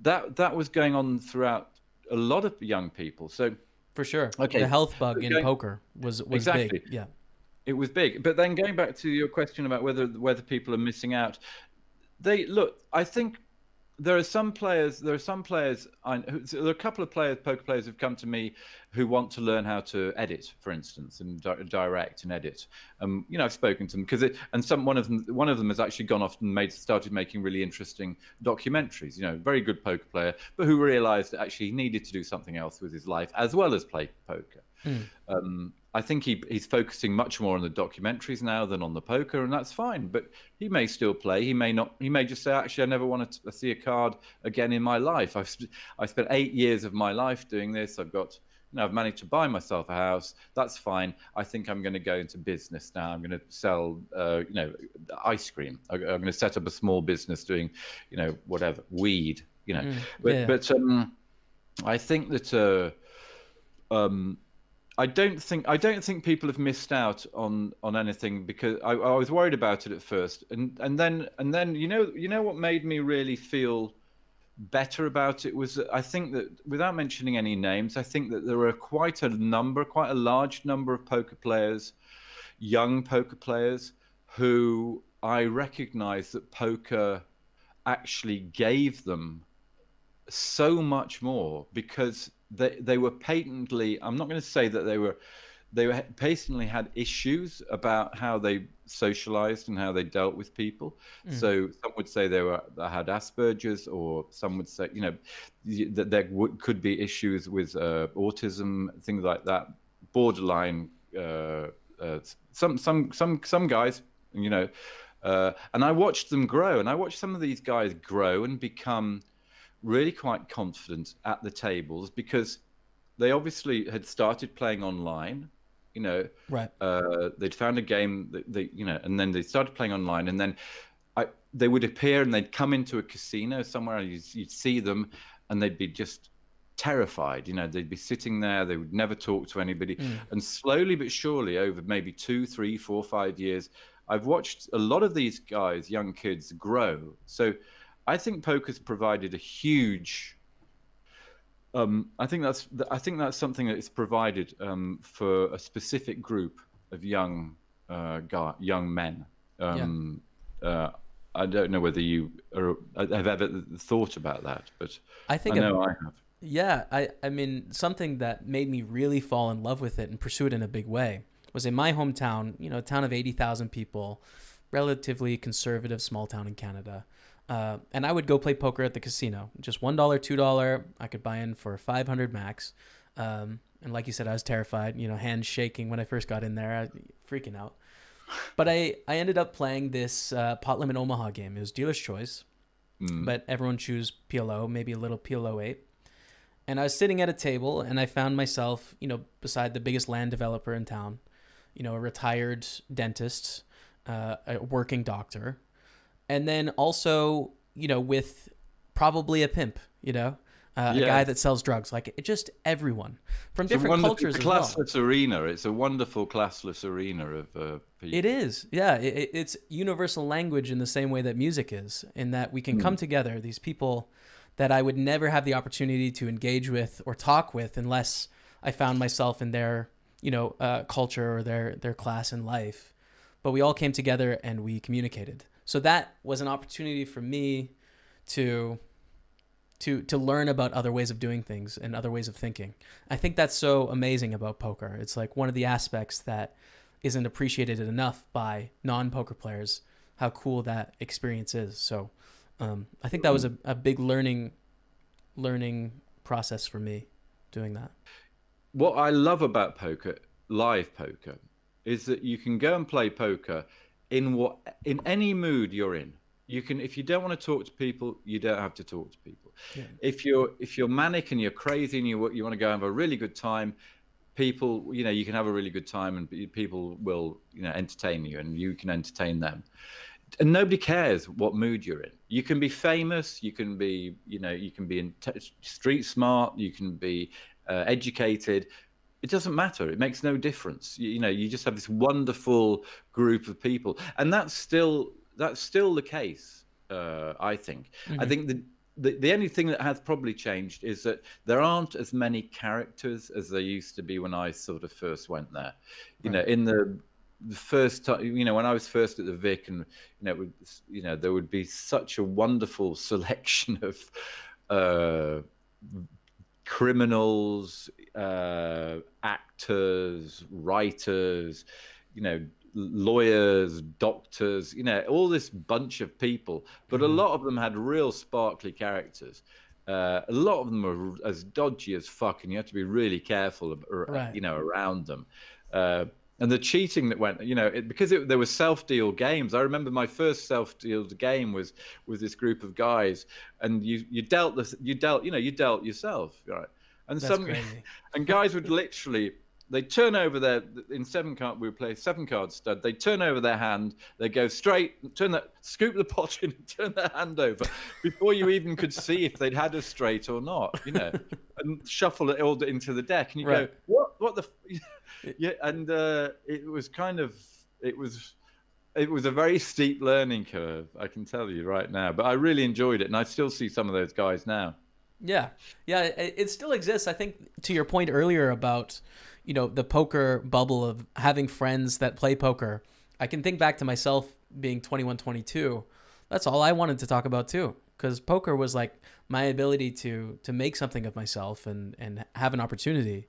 Speaker 2: that that was going on throughout a lot of young people. So
Speaker 1: for sure, okay, the health bug in poker was was exactly. big. Yeah,
Speaker 2: it was big. But then going back to your question about whether whether people are missing out, they look. I think there are some players. There are some players. I, there are a couple of players, poker players, who've come to me who want to learn how to edit, for instance, and di- direct and edit. Um, you know, I've spoken to them because it, and some one of them, one of them has actually gone off and made started making really interesting documentaries. You know, very good poker player, but who realised that actually he needed to do something else with his life as well as play poker. Mm. Um, I think he, he's focusing much more on the documentaries now than on the poker, and that's fine. But he may still play. He may not. He may just say, "Actually, I never want to see a card again in my life. I've I spent eight years of my life doing this. I've got." You know, I've managed to buy myself a house. That's fine. I think I'm going to go into business now. I'm going to sell, uh, you know, ice cream. I'm going to set up a small business doing, you know, whatever weed. You know, mm, but yeah. but um, I think that uh, um, I don't think I don't think people have missed out on on anything because I, I, was worried about it at first, and and then and then you know you know what made me really feel better about it was that I think that without mentioning any names, I think that there are quite a number, quite a large number of poker players, young poker players, who I recognise that poker actually gave them so much more because they they were patently. I'm not going to say that they were. They were patently had issues about how they socialized and how they dealt with people. Mm. So some would say they were they had Asperger's, or some would say you know that there could be issues with uh, autism, things like that, borderline. Uh, uh, some some some some guys, you know, uh, and I watched them grow, and I watched some of these guys grow and become really quite confident at the tables because they obviously had started playing online you know
Speaker 1: right.
Speaker 2: uh, they'd found a game that they you know and then they started playing online and then I, they would appear and they'd come into a casino somewhere and you'd, you'd see them and they'd be just terrified you know they'd be sitting there they would never talk to anybody. Mm. and slowly but surely over maybe two three four five years i've watched a lot of these guys young kids grow. So I think poker's provided a huge. Um, I think that's I think that's something that is provided um, for a specific group of young uh, young men. Um, yeah. uh, I don't know whether you are, have ever thought about that, but I think I know I have.
Speaker 1: Yeah, I, I mean, something that made me really fall in love with it and pursue it in a big way was in my hometown, you know, a town of 80,000 people, relatively conservative small town in Canada. Uh, and I would go play poker at the casino. Just one dollar, two dollar. I could buy in for five hundred max. Um, and like you said, I was terrified. You know, hands shaking when I first got in there, I, freaking out. But I I ended up playing this uh, pot limit Omaha game. It was dealer's choice, mm. but everyone choose PLO, maybe a little PLO eight. And I was sitting at a table, and I found myself, you know, beside the biggest land developer in town, you know, a retired dentist, uh, a working doctor, and then also you know with probably a pimp, you know. Uh, yeah. a guy that sells drugs, like it just everyone from it's different cultures.
Speaker 2: It's a classless well. arena. It's a wonderful classless arena of uh, people.
Speaker 1: It is, yeah. It, it's universal language in the same way that music is, in that we can mm. come together. These people that I would never have the opportunity to engage with or talk with unless I found myself in their, you know, uh, culture or their their class in life. But we all came together and we communicated. So that was an opportunity for me to to to learn about other ways of doing things and other ways of thinking. I think that's so amazing about poker. It's like one of the aspects that isn't appreciated enough by non-poker players. How cool that experience is. So um, I think that was a, a big learning learning process for me doing that.
Speaker 2: What I love about poker, live poker, is that you can go and play poker in what in any mood you're in you can if you don't want to talk to people you don't have to talk to people. Yeah. if you're if you're manic and you're crazy and you you want to go and have a really good time people you know you can have a really good time and people will you know entertain you and you can entertain them. And nobody cares what mood you're in. You can be famous you can be you know you can be in t- street smart you can be uh, educated it doesn't matter it makes no difference you, you, know you just have this wonderful group of people and that's still that's still the case. Uh, I think. Mm-hmm. I think the, the the only thing that has probably changed is that there aren't as many characters as there used to be when I sort of first went there. You right. know, in the the first time, you know, when I was first at the Vic, and you know, would, you know, there would be such a wonderful selection of uh, criminals, uh, actors, writers, you know, lawyers, doctors, you know, all this bunch of people. But mm-hmm. a lot of them had real sparkly characters. Uh, a lot of them were as dodgy as fuck, and you have to be really careful, right. you know, around them. Uh, and the cheating that went, you know, it, because it, there were self-deal games. I remember my first self deal game was with this group of guys, and you you dealt this, you dealt, you know, you dealt yourself, right? And That's some crazy. and guys would literally they turn over their in seven card we would play seven card stud they turn over their hand they go straight turn that scoop the pot in and turn their hand over before you even could see if they'd had a straight or not you know and shuffle it all into the deck and you right. go what what the yeah, and uh, it was kind of it was it was a very steep learning curve. I can tell you right now, but I really enjoyed it, and I still see some of those guys now.
Speaker 1: Yeah, yeah, it, it still exists. I think to your point earlier about you know the poker bubble of having friends that play poker. I can think back to myself being 21, 22. That's all I wanted to talk about too, because poker was like my ability to to make something of myself and and have an opportunity.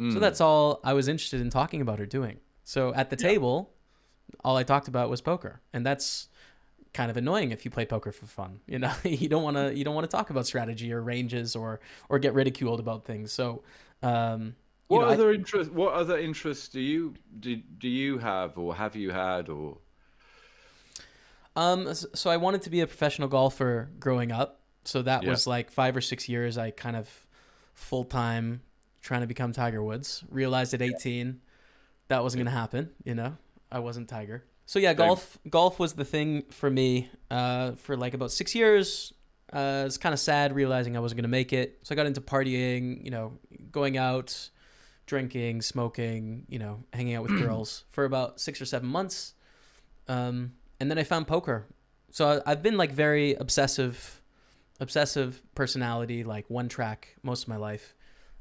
Speaker 1: Mm. So that's all I was interested in talking about or doing. So at the yeah. table, all I talked about was poker, and that's kind of annoying if you play poker for fun. You know, you don't want to you don't want to talk about strategy or ranges or or get ridiculed about things. So. Um,
Speaker 2: what
Speaker 1: know,
Speaker 2: other I, interest? What other interests do you do, do you have or have you had or?
Speaker 1: Um, so I wanted to be a professional golfer growing up. So that yeah. was like five or six years. I kind of full time trying to become Tiger Woods. Realized at 18 that wasn't going to happen. You know, I wasn't Tiger. So yeah, golf golf was the thing for me uh, for like about six years. Uh, it's kind of sad realizing I wasn't going to make it. So I got into partying, you know, going out, drinking, smoking, you know, hanging out with girls for about six or seven months. Um, and then I found poker. So I, I've been like very obsessive, obsessive personality, like one track most of my life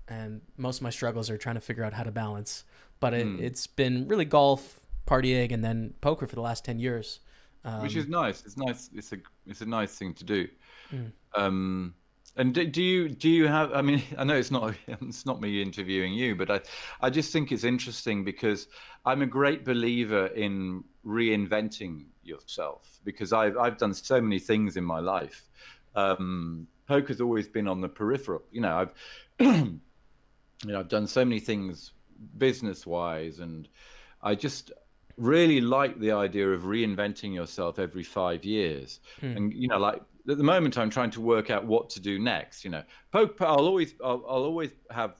Speaker 1: and most of my struggles are trying to figure out how to balance. But it, mm. it's been really golf, partying, and then poker for the last ten years.
Speaker 2: Um, Which is nice. It's nice. It's a it's a nice thing to do. Mm. Um, and do, do, you do you have? I mean, I know it's not it's not me interviewing you, but I I just think it's interesting because I'm a great believer in reinventing yourself because I've I've done so many things in my life. Um, poker's always been on the peripheral. You know, I've you know, I've done so many things business wise, and I just really like the idea of reinventing yourself every five years. Hmm. And you know, like at the moment, I'm trying to work out what to do next. You know, poker. I'll always, I'll, I'll always have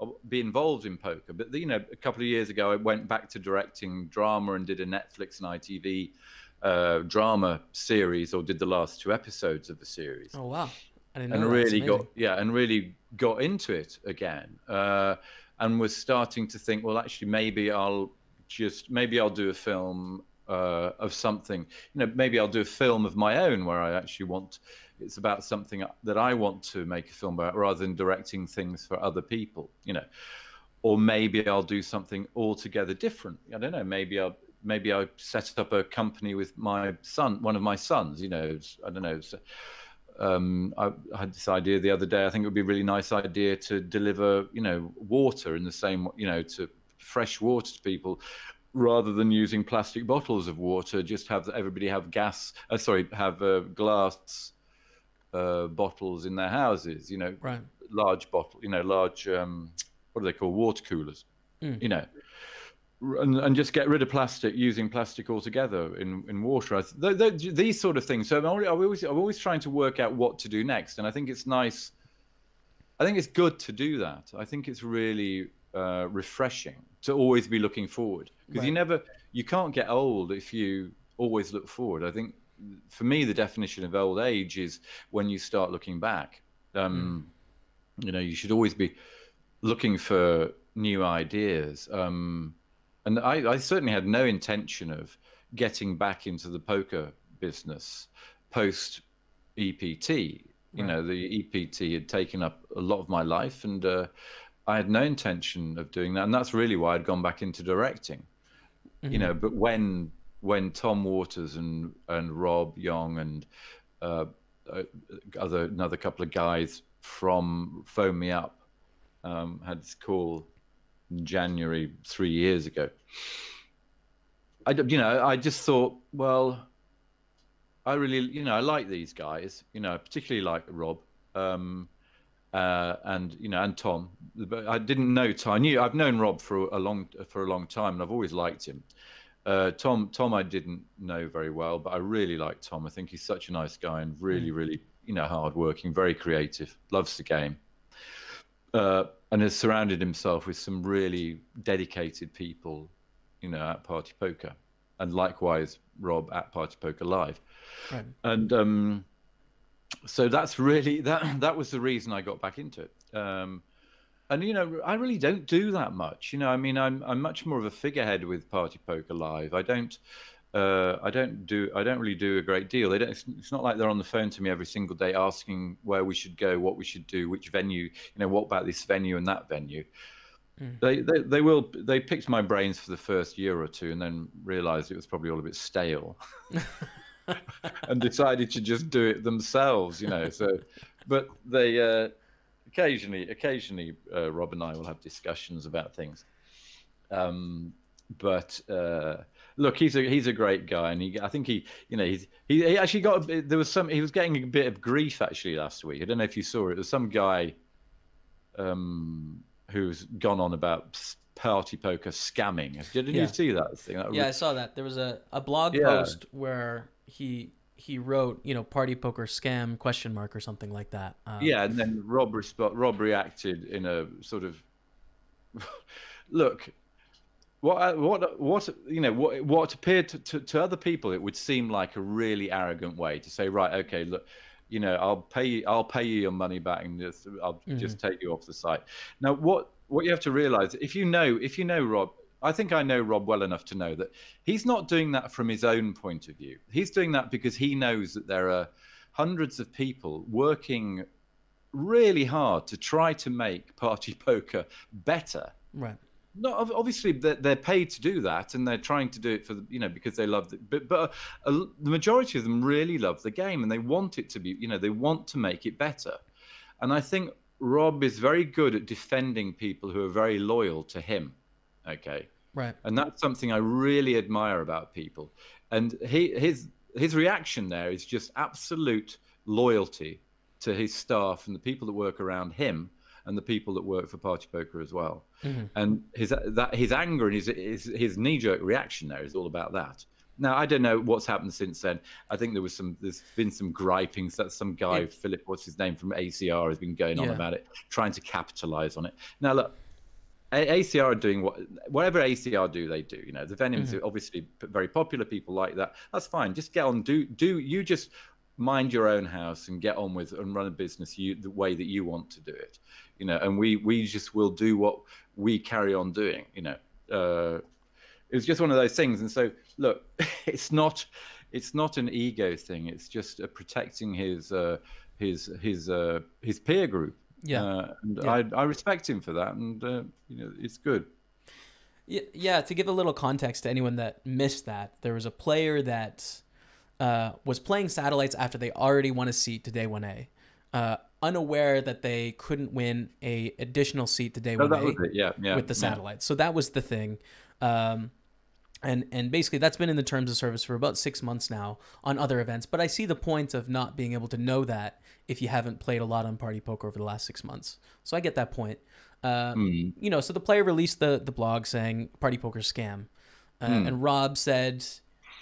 Speaker 2: I'll be involved in poker. But you know, a couple of years ago, I went back to directing drama and did a Netflix and ITV uh, drama series, or did the last two episodes of the series.
Speaker 1: Oh wow!
Speaker 2: And really got yeah, and really got into it again, uh, and was starting to think, well, actually, maybe I'll just maybe I'll do a film uh, of something. You know, maybe I'll do a film of my own where I actually want. It's about something that I want to make a film about, rather than directing things for other people. You know, or maybe I'll do something altogether different. I don't know. Maybe I'll maybe I set up a company with my son, one of my sons. You know, I don't know. So, um, I, had this idea the other day. I think it would be a really nice idea to deliver, you know, water in the same, you know, to fresh water to people, rather than using plastic bottles of water. Just have everybody have gas. Uh, sorry, have uh, glass uh, bottles in their houses. You know,
Speaker 1: right.
Speaker 2: large bottle. You know, large. Um, what do they call water coolers? Mm. You know, and, and just get rid of plastic using plastic altogether in, in water. Th- th- these sort of things. So I'm always, I'm always trying to work out what to do next. And I think it's nice. I think it's good to do that. I think it's really uh, refreshing to always be looking forward because right. you never, you can't get old if you always look forward. I think for me, the definition of old age is when you start looking back. Um, mm. You know, you should always be looking for new ideas. Um, and I, I, certainly had no intention of getting back into the poker business post EPT. You
Speaker 1: Right.
Speaker 2: know, the EPT had taken up a lot of my life, and uh, I had no intention of doing that. And that's really why I'd gone back into directing. You know, but when when Tom Waters and and Rob Yong and uh, uh, other another couple of guys from Phone Me Up um, had this call January three years ago. I, you know, I just thought, well, I really, you know, I like these guys. You know, I particularly like Rob, um, uh, and you know, and Tom. But I didn't know Tom. I knew I've known Rob for a long for a long time, and I've always liked him. Uh, Tom, Tom, I didn't know very well, but I really like Tom. I think he's such a nice guy and really, really, you know, hardworking, very creative, loves the game, uh, and has surrounded himself with some really dedicated people, you know, at Party Poker, and likewise Rob at Party Poker Live,
Speaker 1: Right.
Speaker 2: and um, so that's really that. That was the reason I got back into it. Um, and you know, I really don't do that much. You know, I mean, I'm I'm much more of a figurehead with Party Poker Live. I don't. Uh, I don't do. I don't really do a great deal. They don't. It's, it's not like they're on the phone to me every single day asking where we should go, what we should do, which venue. You know, what about this venue and that venue. They, they they will. They picked my brains for the first year or two, and then realised it was probably all a bit stale, and decided to just do it themselves. You know. So, but they. Uh, occasionally occasionally uh, rob and i will have discussions about things um, but uh, look he's a he's a great guy and he i think he you know he's he, he actually got a bit, there was some he was getting a bit of grief actually last week i don't know if you saw it there's some guy um who's gone on about party poker scamming did
Speaker 1: Yeah.
Speaker 2: you see that thing that
Speaker 1: Yeah, I saw that. There was a, a blog
Speaker 2: Yeah.
Speaker 1: post where he he wrote, you know, party poker scam question mark or something like that. Um,
Speaker 2: yeah and then rob resp- rob reacted in a sort of look what uh, what uh, what you know what what appeared to, to, to other people it would seem like a really arrogant way to say right okay look you know i'll pay you i'll pay you your money back and just i'll just mm-hmm. take you off the site. Now what what you have to realize if you know if you know rob i think i know rob well enough to know that he's not doing that from his own point of view. He's doing that because he knows that there are hundreds of people working really hard to try to make party poker better.
Speaker 1: Right.
Speaker 2: No, obviously they're, they're paid to do that, and they're trying to do it for the, you know because they love it. But but uh, the majority of them really love the game, and they want it to be you know they want to make it better. And I think Rob is very good at defending people who are very loyal to him. Okay,
Speaker 1: Right.
Speaker 2: and that's something I really admire about people. And he his his reaction there is just absolute loyalty to his staff and the people that work around him and the people that work for Party Poker as well. Mm-hmm. And his that his anger and his his, his knee jerk reaction there is all about that. Now I don't know what's happened since then. I think there was some there's been some gripings that some guy Philip what's his name from ACR has been going on
Speaker 1: Yeah.
Speaker 2: about it, trying to capitalize on it. Now look, ACR are doing what whatever ACR do, they do. You know, the Venoms are mm-hmm. obviously very popular. People like that. That's fine. Just get on. Do do you just mind your own house and get on with and run a business you the way that you want to do it. You know, and we we just will do what we carry on doing. You know, uh, it was just one of those things. And so look, it's not it's not an ego thing. It's just uh, protecting his uh, his his uh, his peer group.
Speaker 1: Yeah.
Speaker 2: Uh, and
Speaker 1: Yeah.
Speaker 2: I, I respect him for that, and uh, you know it's good.
Speaker 1: Yeah, yeah, to give a little context to anyone that missed that, there was a player that uh, was playing satellites after they already won a seat to day 1A, uh, unaware that they couldn't win a additional seat to day
Speaker 2: that
Speaker 1: 1A
Speaker 2: was it. Yeah, yeah.
Speaker 1: with the
Speaker 2: yeah.
Speaker 1: satellites. So that was the thing. Um, and and basically that's been in the terms of service for about six months now on other events. But I see the point of not being able to know that if you haven't played a lot on Party Poker over the last six months. So I get that point. Uh,
Speaker 2: Hmm.
Speaker 1: You know, so the player released the the blog saying Party Poker scam, uh, and Rob said,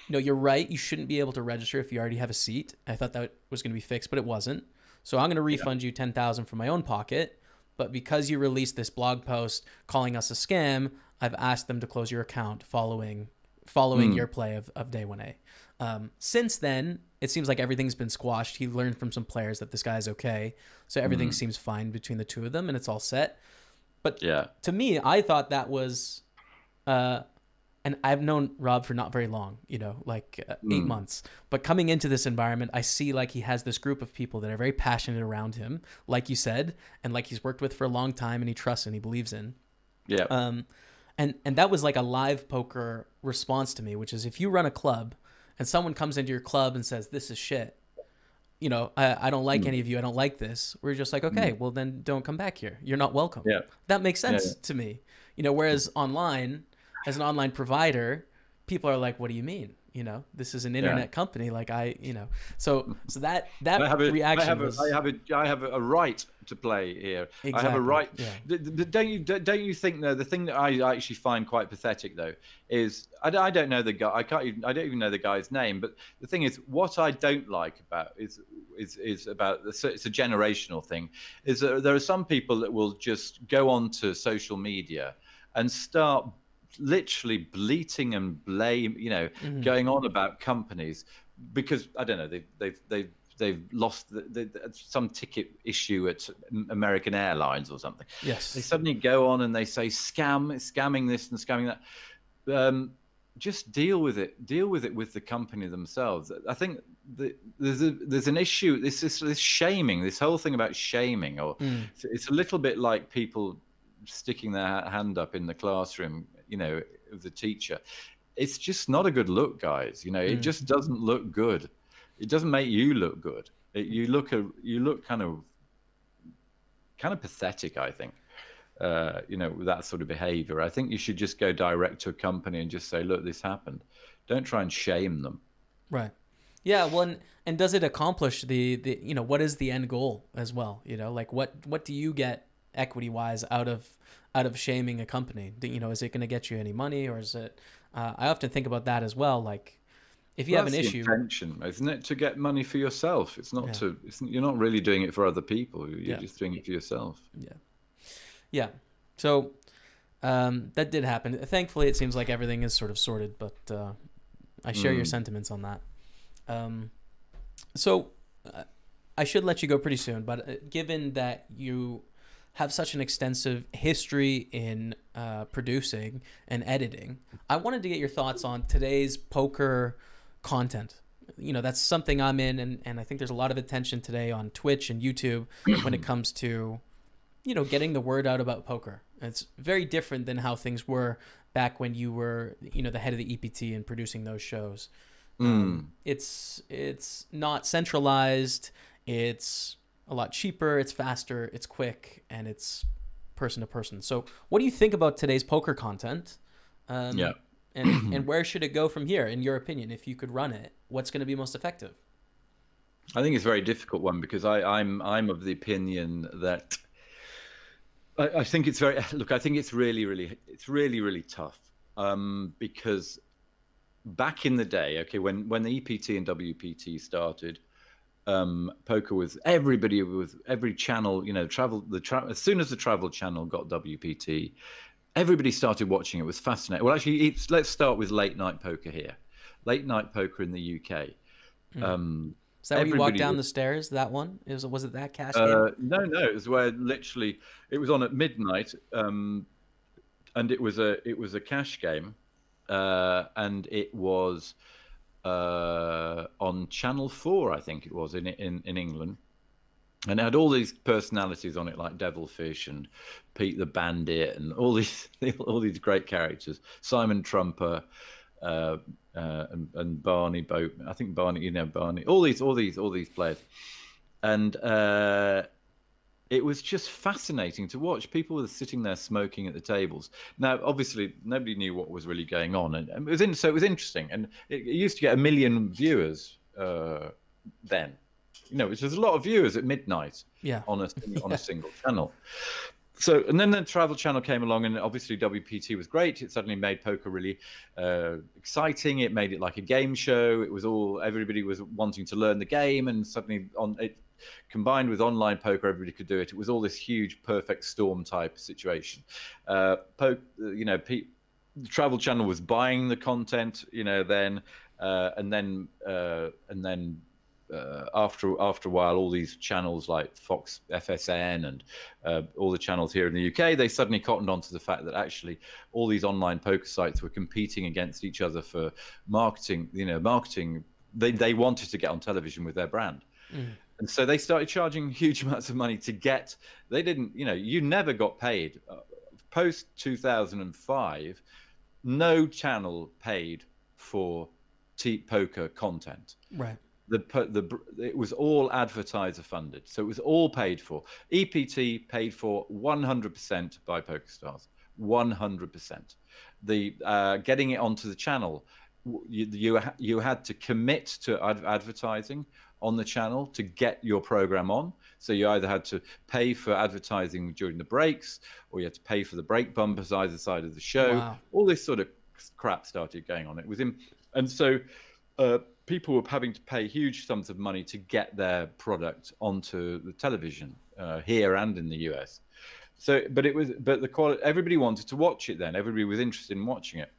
Speaker 1: "No, you're right. You shouldn't be able to register if you already have a seat." I thought that was going to be fixed, but it wasn't. So I'm going to refund you ten thousand from my own pocket. But because you released this blog post calling us a scam, I've asked them to close your account following following your play of, of day 1A. Um, since then, it seems like everything's been squashed. He learned from some players that this guy's okay. So everything seems fine between the two of them and it's all set. But
Speaker 2: Yeah.
Speaker 1: to me, I thought that was uh, and I've known Rob for not very long, you know, like uh, eight
Speaker 2: Mm.
Speaker 1: months. But coming into this environment, I see like he has this group of people that are very passionate around him, like you said, and like he's worked with for a long time, and he trusts and he believes in.
Speaker 2: Yeah.
Speaker 1: Um, and and that was like a live poker response to me, which is if you run a club and someone comes into your club and says this is shit, you know, I, I don't like
Speaker 2: Hmm.
Speaker 1: any of you, I don't like this. We're just like, okay, well then don't come back here. You're not welcome.
Speaker 2: Yeah.
Speaker 1: That makes
Speaker 2: Yeah,
Speaker 1: sense to me. You know, whereas online, as an online provider, people are like, what do you mean? You know, this is an internet company. Like I, you know, so so that that
Speaker 2: I have a,
Speaker 1: reaction
Speaker 2: I have a,
Speaker 1: was
Speaker 2: I have a, I have a right to play here. I have a right.
Speaker 1: yeah.
Speaker 2: D- d- Don't you, don't you think though? The thing that I actually find quite pathetic though is I, don't- I don't know the guy. I can't. Even, I don't even know the guy's name. But the thing is, what I don't like about is is is about the- so it's a generational thing. Is that there are some people that will just go onto social media and start literally bleating and blame you know
Speaker 1: Mm-hmm.
Speaker 2: going on about companies because i don't know they've they've they've they've lost the, the, the- some ticket issue at american airlines or something
Speaker 1: yes,
Speaker 2: they suddenly go on and they say scam scamming this and scamming that um, just deal with it deal with it with the company themselves i think the, there's a there's an issue this this, this shaming this whole thing about shaming or
Speaker 1: Mm.
Speaker 2: it's, it's a little bit like people sticking their hand up in the classroom you know of the teacher it's just not a good look guys you know it
Speaker 1: Mm.
Speaker 2: just doesn't look good it doesn't make you look good it, you look a, you look kind of kind of pathetic i think uh, you know, that sort of behavior. I think you should just go direct to a company and just say, look, this happened. Don't try and shame them.
Speaker 1: Right. Yeah. Well, and, and does it accomplish the, the, you know, what is the end goal as well? You know, like what, what do you get equity wise out of, out of shaming a company? You know, is it going to get you any money or is it, uh, I often think about that as well. Like if you
Speaker 2: Well,
Speaker 1: have an issue,
Speaker 2: intention, isn't it? To get money for yourself. It's not
Speaker 1: Yeah.
Speaker 2: to, it's, you're not really doing it for other people. You're
Speaker 1: Yeah.
Speaker 2: just doing it for yourself.
Speaker 1: yeah. Yeah. So, um, that did happen. Thankfully, it seems like everything is sort of sorted, but, uh, I share your
Speaker 2: Mm.
Speaker 1: sentiments on that. Um, so uh, I should let you go pretty soon, but uh, given that you have such an extensive history in uh, producing and editing, I wanted to get your thoughts on today's poker content. You know, that's something I'm in, and, and I think there's a lot of attention today on Twitch and YouTube when it comes to, you know, getting the word out about poker. It's very different than how things were back when you were, you know, the head of the EPT and producing those shows. Um, it's it's not centralized. It's a lot cheaper. It's faster. It's quick, and it's person to person. So, what do you think about today's poker content? Um,
Speaker 2: Yeah.
Speaker 1: And and where should it go from here, in your opinion? If you could run it, what's going to be most effective?
Speaker 2: I think it's a very difficult one because I, I'm I'm of the opinion that I, I think it's very look. I think it's really really it's really really tough um, because back in the day, okay, when when the EPT and WPT started, um, poker with everybody with every channel, you know, travel the tra- as soon as the travel channel got WPT, everybody started watching it. It was fascinating. Well, actually, it's, let's start with late night poker here. Late night poker in the UK. Um,
Speaker 1: Is that where you walk down
Speaker 2: was-
Speaker 1: the stairs? That one is was it that cash
Speaker 2: uh, no, no, it was where literally it was on at midnight, um, and it was a it was a cash game, uh, and it was uh, on Channel Four, I think it was in in in England, and it had all these personalities on it like Devilfish and Pete the Bandit and all these all these great characters, Simon Trumper. Uh, uh, and, and Barney Boatman. I think Barney, you know Barney. All these, all these, all these players, and uh, it was just fascinating to watch. People were sitting there smoking at the tables. Now, obviously, nobody knew what was really going on, and, and it was in, so it was interesting. And it, it used to get a million viewers uh, then. You know, which was a lot of viewers at midnight
Speaker 1: Yeah.
Speaker 2: on a on a single channel. So, and then the Travel Channel came along, and obviously WPT was great. It suddenly made poker really uh, exciting. It made it like a game show. It was all everybody was wanting to learn the game, and suddenly on it combined with online poker, everybody could do it. It was all this huge perfect storm type situation. Uh, you know, pe- the Travel Channel was buying the content, you know, then uh, and then uh, and then uh, after after a while, all these channels like Fox FSN and uh, all the channels here in the UK, they suddenly cottoned on to the fact that actually all these online poker sites were competing against each other for marketing. You know, marketing. They they wanted to get on television with their brand. Mm. And so they started charging huge amounts of money to get. They didn't, you know, you never got paid. Uh, Post 2005, no channel paid for t- poker content.
Speaker 1: Right
Speaker 2: the the it was all advertiser funded, so it was all paid for. EPT paid for 100% by PokerStars, 100%. The uh, getting it onto the channel, you you, you had to commit to ad- advertising on the channel to get your program on. So you either had to pay for advertising during the breaks, or you had to pay for the break bumpers either side of the show. Wow. All this sort of crap started going on. It was in, and so. Uh, people were having to pay huge sums of money to get their product onto the television uh, here and in the US. So, but it was, but the quality, everybody wanted to watch it then. Everybody was interested in watching it.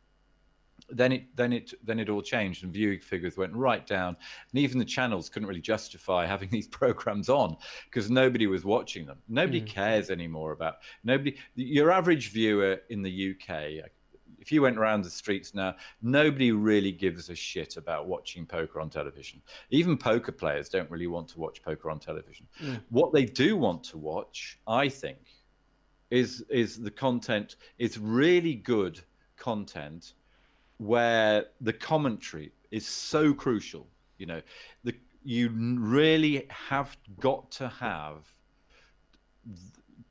Speaker 2: Then it, then it, then it all changed, and viewing figures went right down, and even the channels couldn't really justify having these programs on because nobody was watching them. Nobody mm. cares anymore about nobody. Your average viewer in the UK, if you went around the streets now, nobody really gives a shit about watching poker on television. Even poker players don't really want to watch poker on television. Mm. What they do want to watch, I think, is is the content is really good content where the commentary is so crucial. You know, the you really have got to have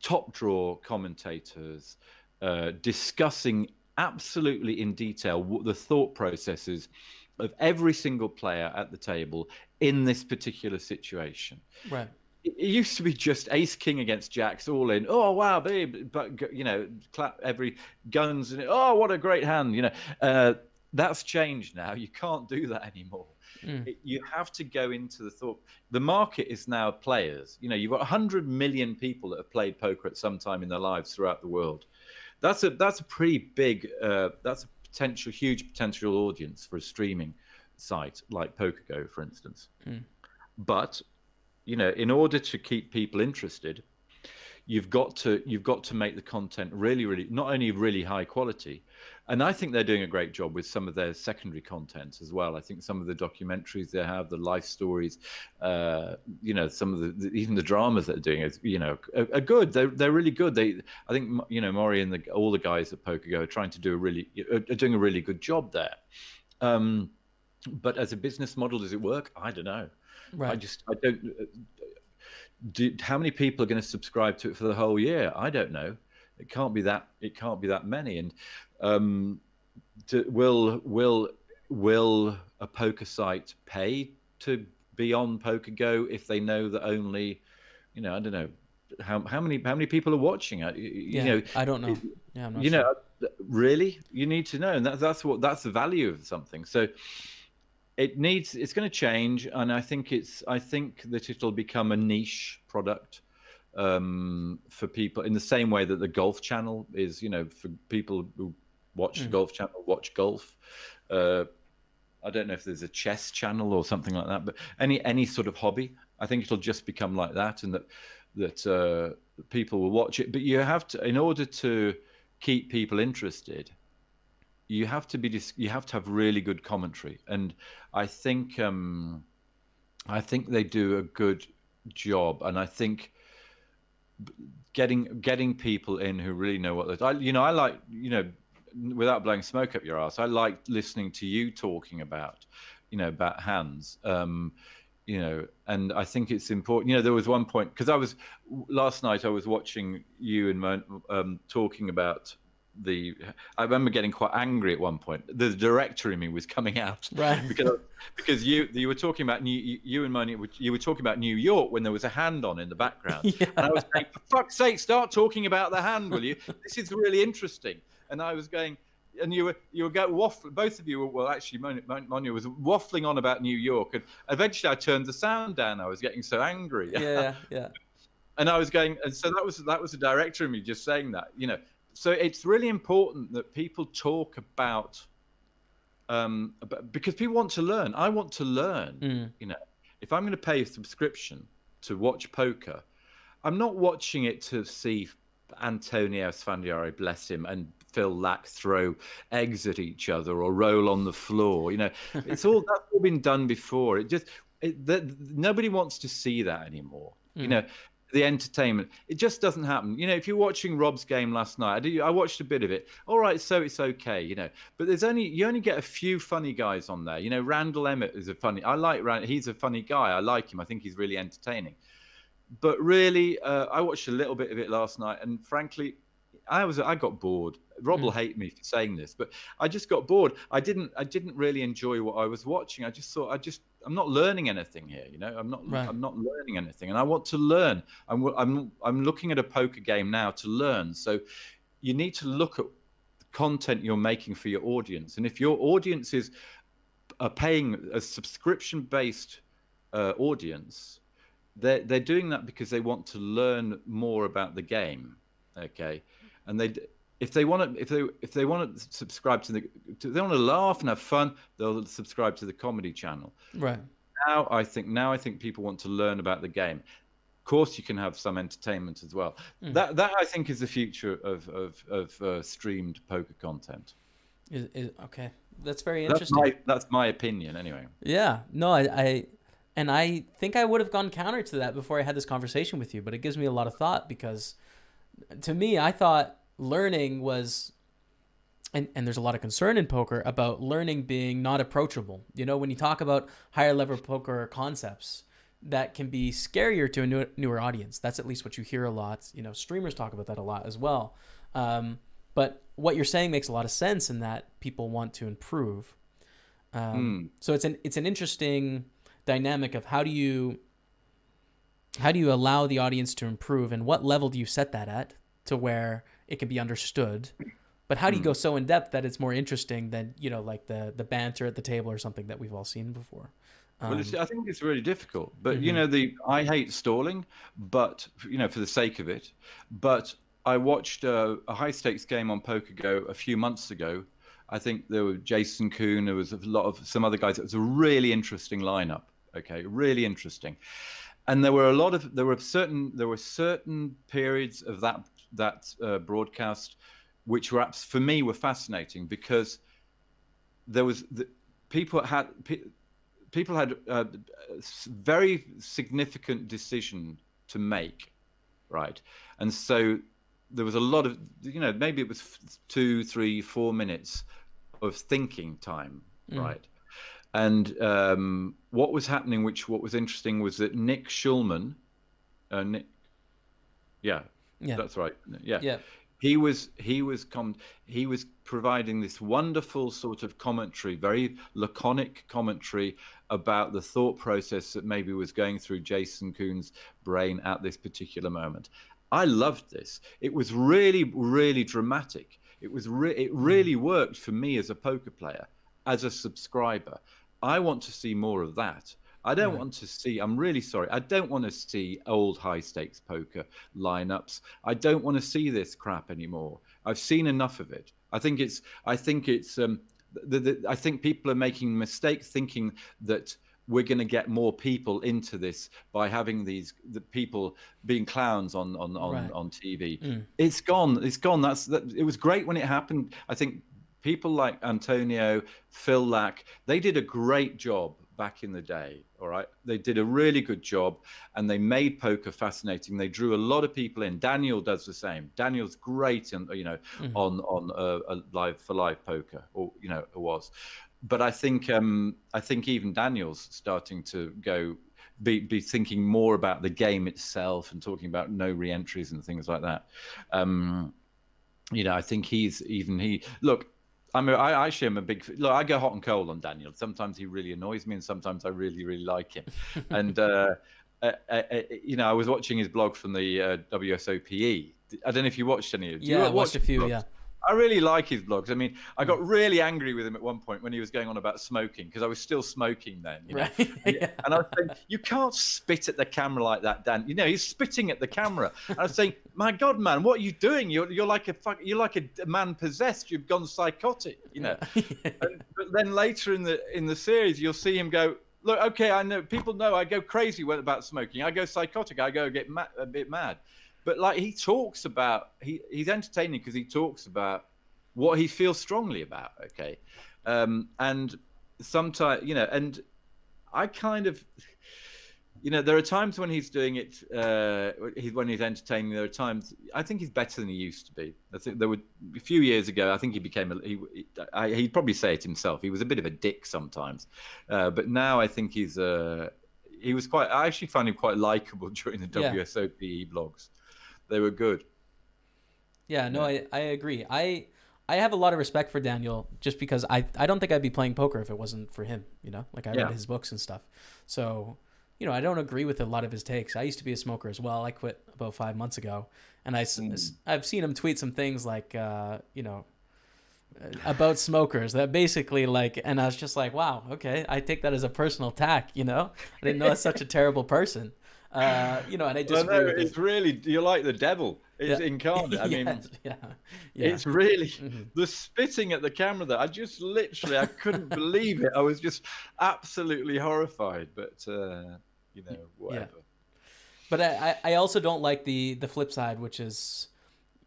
Speaker 2: top draw commentators uh, discussing absolutely in detail what the thought processes of every single player at the table in this particular situation.
Speaker 1: Right.
Speaker 2: It used to be just ace king against jacks all in. Oh wow, babe! But you know, clap every guns and oh what a great hand. You know, uh, that's changed now. You can't do that anymore. Mm. It, you have to go into the thought. The market is now players. You know, you've got 100 million people that have played poker at some time in their lives throughout the world that's a that's a pretty big uh, that's a potential huge potential audience for a streaming site like PokerGo, for instance. Mm. But you know, in order to keep people interested, you've got to you've got to make the content really, really not only really high quality, and I think they're doing a great job with some of their secondary content as well. I think some of the documentaries they have, the life stories, uh, you know, some of the, even the dramas that they're doing, is, you know, are, are, good. They're they're really good. They, I think, you know, Mori and the, all the guys at PokerGo are trying to do a really are doing a really good job there. Um, but as a business model, does it work? I don't know. Right. I just I don't. Uh, do, how many people are going to subscribe to it for the whole year? I don't know. It can't be that. It can't be that many. And um, will will will a poker site pay to be on PokerGo if they know that only, you know, I don't know how how many how many people are watching it. You,
Speaker 1: yeah,
Speaker 2: know,
Speaker 1: I don't know. Yeah,
Speaker 2: you
Speaker 1: sure.
Speaker 2: know, really, you need to know, and that, that's what that's the value of something. So it needs it's going to change, and I think it's I think that it'll become a niche product um, for people in the same way that the Golf Channel is, you know, for people who watch mm. the Golf Channel, watch golf. Uh, I don't know if there's a chess channel or something like that, but any any sort of hobby, I think it'll just become like that, and that that uh, people will watch it. But you have to, in order to keep people interested, you have to be you have to have really good commentary, and I think um, I think they do a good job, and I think getting getting people in who really know what they're, I, you know I like you know without blowing smoke up your ass, I like listening to you talking about, you know, about hands. Um, you know, and I think it's important. You know, there was one point because I was last night I was watching you and um, talking about the. I remember getting quite angry at one point. The director in me was coming out,
Speaker 1: right?
Speaker 2: Because because you you were talking about New you and Moni you were talking about New York when there was a hand on in the background, yeah. and I was saying, for fuck's sake, start talking about the hand, will you? this is really interesting and I was going, and you were you were go waffling. Both of you were well, actually, Monia was waffling on about New York, and eventually I turned the sound down. I was getting so angry.
Speaker 1: Yeah, yeah.
Speaker 2: and I was going, and so that was that was the director of me just saying that, you know. So it's really important that people talk about, um, about, because people want to learn. I want to learn, mm. you know. if I'm going to pay a subscription to watch poker, I'm not watching it to see Antonio Esfandiari, bless him, and Phil Laak throw eggs at each other or roll on the floor. You know, it's all that's all been done before. It just it, that nobody wants to see that anymore. Mm. You know, the entertainment. It just doesn't happen. You know, if you're watching Rob's game last night, I, I watched a bit of it. All right, so it's okay. You know, but there's only you only get a few funny guys on there. You know, Randall Emmett is a funny. I like Rand. He's a funny guy. I like him. I think he's really entertaining. But really, uh, I watched a little bit of it last night, and frankly, I was I got bored. Rob mm. will hate me for saying this, but I just got bored. I didn't I didn't really enjoy what I was watching. I just thought I just I'm not learning anything here. You know, I'm not right. I'm not learning anything, and I want to learn. I'm I'm I'm looking at a poker game now to learn. So you need to look at the content you're making for your audience, and if your audience is a paying a subscription based uh, audience, they're they're doing that because they want to learn more about the game. Okay and they if they want to if they if they want to subscribe to the to, they want to laugh and have fun they'll subscribe to the comedy channel.
Speaker 1: Right.
Speaker 2: Now i think now i think people want to learn about the game. Of course you can have some entertainment as well. Mm. that that i think is the future of of of uh, streamed poker content.
Speaker 1: Is, is, okay. That's very interesting.
Speaker 2: that's my, that's my opinion anyway.
Speaker 1: Yeah. No I, I and i think i would have gone counter to that before i had this conversation with you but it gives me a lot of thought because to me, I thought learning was and, and there's a lot of concern in poker about learning being not approachable. You know, when you talk about higher level poker concepts, that can be scarier to a new, newer audience. That's at least what you hear a lot. You know, streamers talk about that a lot as well. Um, but what you're saying makes a lot of sense in that people want to improve. Um, mm. So it's an it's an interesting dynamic of how do you how do you allow the audience to improve and what level do you set that at to where it can be understood but how do you go hmm. so in depth that it's more interesting than you know like the the banter at the table or something that we've all seen before
Speaker 2: um, well, I think it's really difficult, but mm-hmm. you know, the I hate stalling, but you know, for the sake of it. But I watched a, a high stakes game on Poker Go a few months ago. I think there were Jason Koon, there was a lot of some other guys. It was a really interesting lineup. Okay, really interesting and there were a lot of there were certain there were certain periods of that that uh, broadcast which were for me were fascinating because there was the, people had people had a very significant decision to make right and so there was a lot of you know maybe it was two three four minutes of thinking time mm. right and um, what was happening, which what was interesting, was that Nick Schulman, uh, Nick, yeah, yeah, that's right, yeah,
Speaker 1: yeah,
Speaker 2: he was he was com- he was providing this wonderful sort of commentary, very laconic commentary about the thought process that maybe was going through Jason Koon's brain at this particular moment. I loved this. It was really, really dramatic. It was re- it really hmm. worked for me as a poker player, as a subscriber. I want to see more of that. I don't right. want to see, I'm really sorry, I don't want to see old high stakes poker lineups. I don't want to see this crap anymore. I've seen enough of it. I think it's, I think it's, um, the, the, I think people are making mistakes thinking that we're going to get more people into this by having these the people being clowns on on on, right. on TV. Mm. It's gone. It's gone. That's that. It was great when it happened. I think people like Antonio, Phil Laak, they did a great job back in the day. All right, they did a really good job, and they made poker fascinating. They drew a lot of people in. Daniel does the same. Daniel's great, in, you know, mm-hmm. on on uh, live for live poker, or you know, it was. But I think um, I think even Daniel's starting to go be, be thinking more about the game itself and talking about no re-entries and things like that. Um, you know, I think he's even he look. I'm a, I actually am a big look. I go hot and cold on Daniel. Sometimes he really annoys me, and sometimes I really really like him. and uh, uh, uh, uh, you know, I was watching his blog from the uh, WSOPE. I don't know if you watched any of.
Speaker 1: Yeah, I watched a few. Blogs? Yeah.
Speaker 2: I really like his blogs. I mean, I got mm. really angry with him at one point when he was going on about smoking because I was still smoking then. You know? right. yeah. And I was saying, you can't spit at the camera like that, Dan. You know, he's spitting at the camera. And I was saying, my God, man, what are you doing? You're, you're like a fuck, you're like a man possessed. You've gone psychotic. You know. and, but then later in the in the series, you'll see him go, look, okay, I know people know I go crazy when about smoking. I go psychotic. I go get ma- a bit mad. But like he talks about, he he's entertaining because he talks about what he feels strongly about. Okay, um, and sometimes you know, and I kind of you know, there are times when he's doing it. Uh, he's when he's entertaining. There are times I think he's better than he used to be. I think there were a few years ago. I think he became. A, he, I, he'd probably say it himself. He was a bit of a dick sometimes, uh, but now I think he's. Uh, he was quite. I actually found him quite likable during the
Speaker 1: Yeah.
Speaker 2: WSOPE blogs. They were good.
Speaker 1: Yeah, no, I, I agree. I I have a lot of respect for Daniel just because I, I don't think I'd be playing poker if it wasn't for him, you know? Like I
Speaker 2: Yeah.
Speaker 1: read his books and stuff. So, you know, I don't agree with a lot of his takes. I used to be a smoker as well. I quit about 5 months ago. And I I've seen him tweet some things like uh, you know, uh, about smokers that basically like and I was just like, "Wow, okay. I take that as a personal attack, you know? I didn't know it's such a terrible person." Uh, you know, and I
Speaker 2: Well,
Speaker 1: disagree
Speaker 2: no,
Speaker 1: with his
Speaker 2: it's really you're like the devil. It's
Speaker 1: Yeah.
Speaker 2: incarnate. I mean,
Speaker 1: yeah. Yeah.
Speaker 2: It's really
Speaker 1: Mm-hmm.
Speaker 2: the spitting at the camera that I just literally I couldn't believe it. I was just absolutely horrified. But uh, you know, whatever.
Speaker 1: But I, I also don't like the the flip side, which is,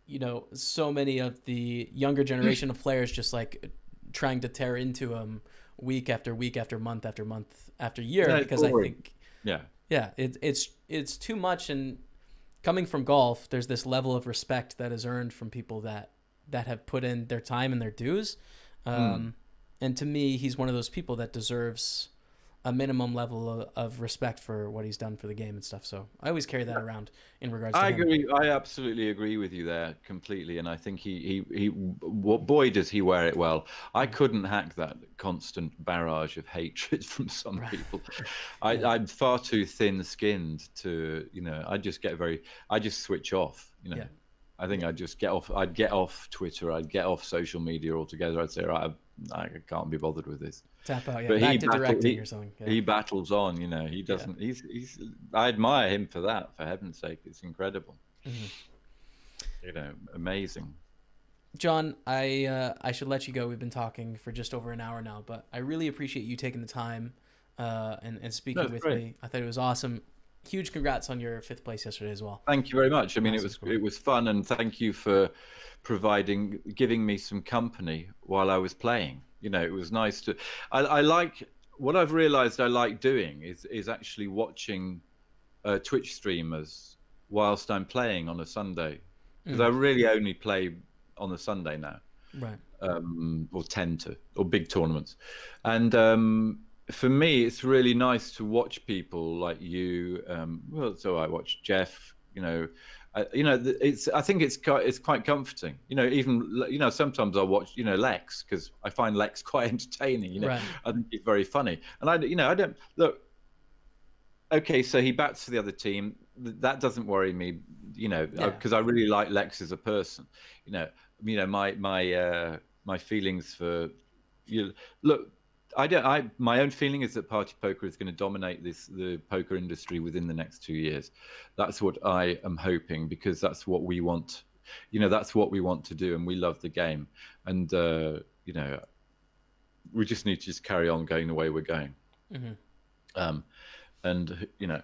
Speaker 1: you know, so many of the younger generation of players just like trying to tear into him week after week after month after month after year
Speaker 2: Yeah,
Speaker 1: because I think
Speaker 2: Yeah.
Speaker 1: Yeah it, it's it's too much and coming from golf there's this level of respect that is earned from people that that have put in their time and their dues. Um, and to me he's one of those people that deserves a minimum level of, of respect for what he's done for the game and stuff so i always carry that around in regards to
Speaker 2: I
Speaker 1: him.
Speaker 2: agree. I absolutely agree with you there completely, and I think he he he. Boy, does he wear it well. I
Speaker 1: Mm.
Speaker 2: couldn't hack that constant barrage of hatred from some people. I, I'm far too thin-skinned to, you know. I just get very. I just switch off. You know.
Speaker 1: Yeah.
Speaker 2: I think I'd just get off. I'd get off Twitter. I'd get off social media altogether. I'd say, right, I, I can't be bothered with this.
Speaker 1: tap out yeah
Speaker 2: But he
Speaker 1: to
Speaker 2: battled-
Speaker 1: directing
Speaker 2: he-
Speaker 1: or something yeah.
Speaker 2: He battles on. You know. He doesn't. He's he's. I admire him for that. For heaven's sake, it's incredible. You know, amazing.
Speaker 1: John, I uh, I should let you go. We've been talking for just over an hour now, but I really appreciate you taking the time uh, and and speaking
Speaker 2: it's
Speaker 1: with
Speaker 2: great.
Speaker 1: me. I thought it was awesome. Huge congrats on your fifth place yesterday as well.
Speaker 2: Thank you very much. I mean, it was it was fun, and thank you for providing, giving me some company while I was playing. You know, it was nice to. I, I like what I've realised. I like doing is is actually watching uh, Twitch streamers whilst I'm playing on a Sunday, because I really only play on a Sunday now
Speaker 1: Right.
Speaker 2: um, or tend to, or big tournaments. And um, for me, it's really nice to watch people like you. Um, well, so I watch Jeff. You know, uh, you know, it's. I think it's quite, it's quite comforting. You know, even you know, sometimes I watch you know Lex because I find Lex quite entertaining. You know,
Speaker 1: Right.
Speaker 2: I think he's very funny. And I, you know, I don't look. Okay, so he bats for the other team. That doesn't worry me, you know,
Speaker 1: Yeah.
Speaker 2: because I really like Lex as a person. You know, you know my my uh, my feelings for you. Look, I don't. I my own feeling is that party poker is going to dominate this the poker industry within the next two years. That's what I am hoping because that's what we want. You know, that's what we want to do, and we love the game. And uh, you know, we just need to just carry on going the way we're going.
Speaker 1: Mhm.
Speaker 2: Um, and you know,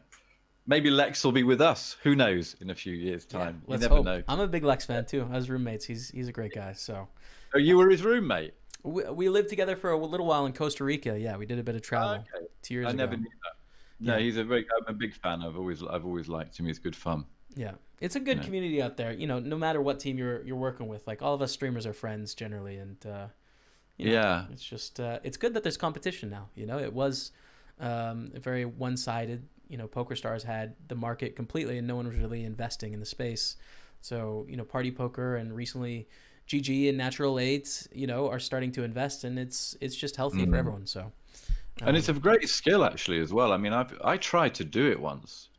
Speaker 2: maybe Lex will be with us. Who knows? In a few years' time, you
Speaker 1: Let's
Speaker 2: never
Speaker 1: hope.
Speaker 2: know.
Speaker 1: I'm a big Lex fan too. As roommates. He's he's a great guy. So
Speaker 2: Oh, you were his roommate.
Speaker 1: We, we lived together for a little while in Costa Rica. Yeah, we did a bit of travel
Speaker 2: Okay.
Speaker 1: two years
Speaker 2: I
Speaker 1: ago.
Speaker 2: never knew that. No,
Speaker 1: Yeah.
Speaker 2: he's a very. I'm a big fan. I've always, I've always liked him. He's good fun.
Speaker 1: Yeah, it's a good
Speaker 2: Yeah.
Speaker 1: community out there. You know, no matter what team you're you're working with, like all of us streamers are friends generally, and uh, you know,
Speaker 2: Yeah.
Speaker 1: it's just uh, it's good that there's competition now. You know, it was um, very one sided. You know, PokerStars had the market completely, and no one was really investing in the space. So you know, Party Poker and recently GG and Natural Eight, you know, are starting to invest, and it's it's just healthy for
Speaker 2: Mm.
Speaker 1: everyone. So.
Speaker 2: and it's a great skill actually as well. I mean, I've I tried to do it once.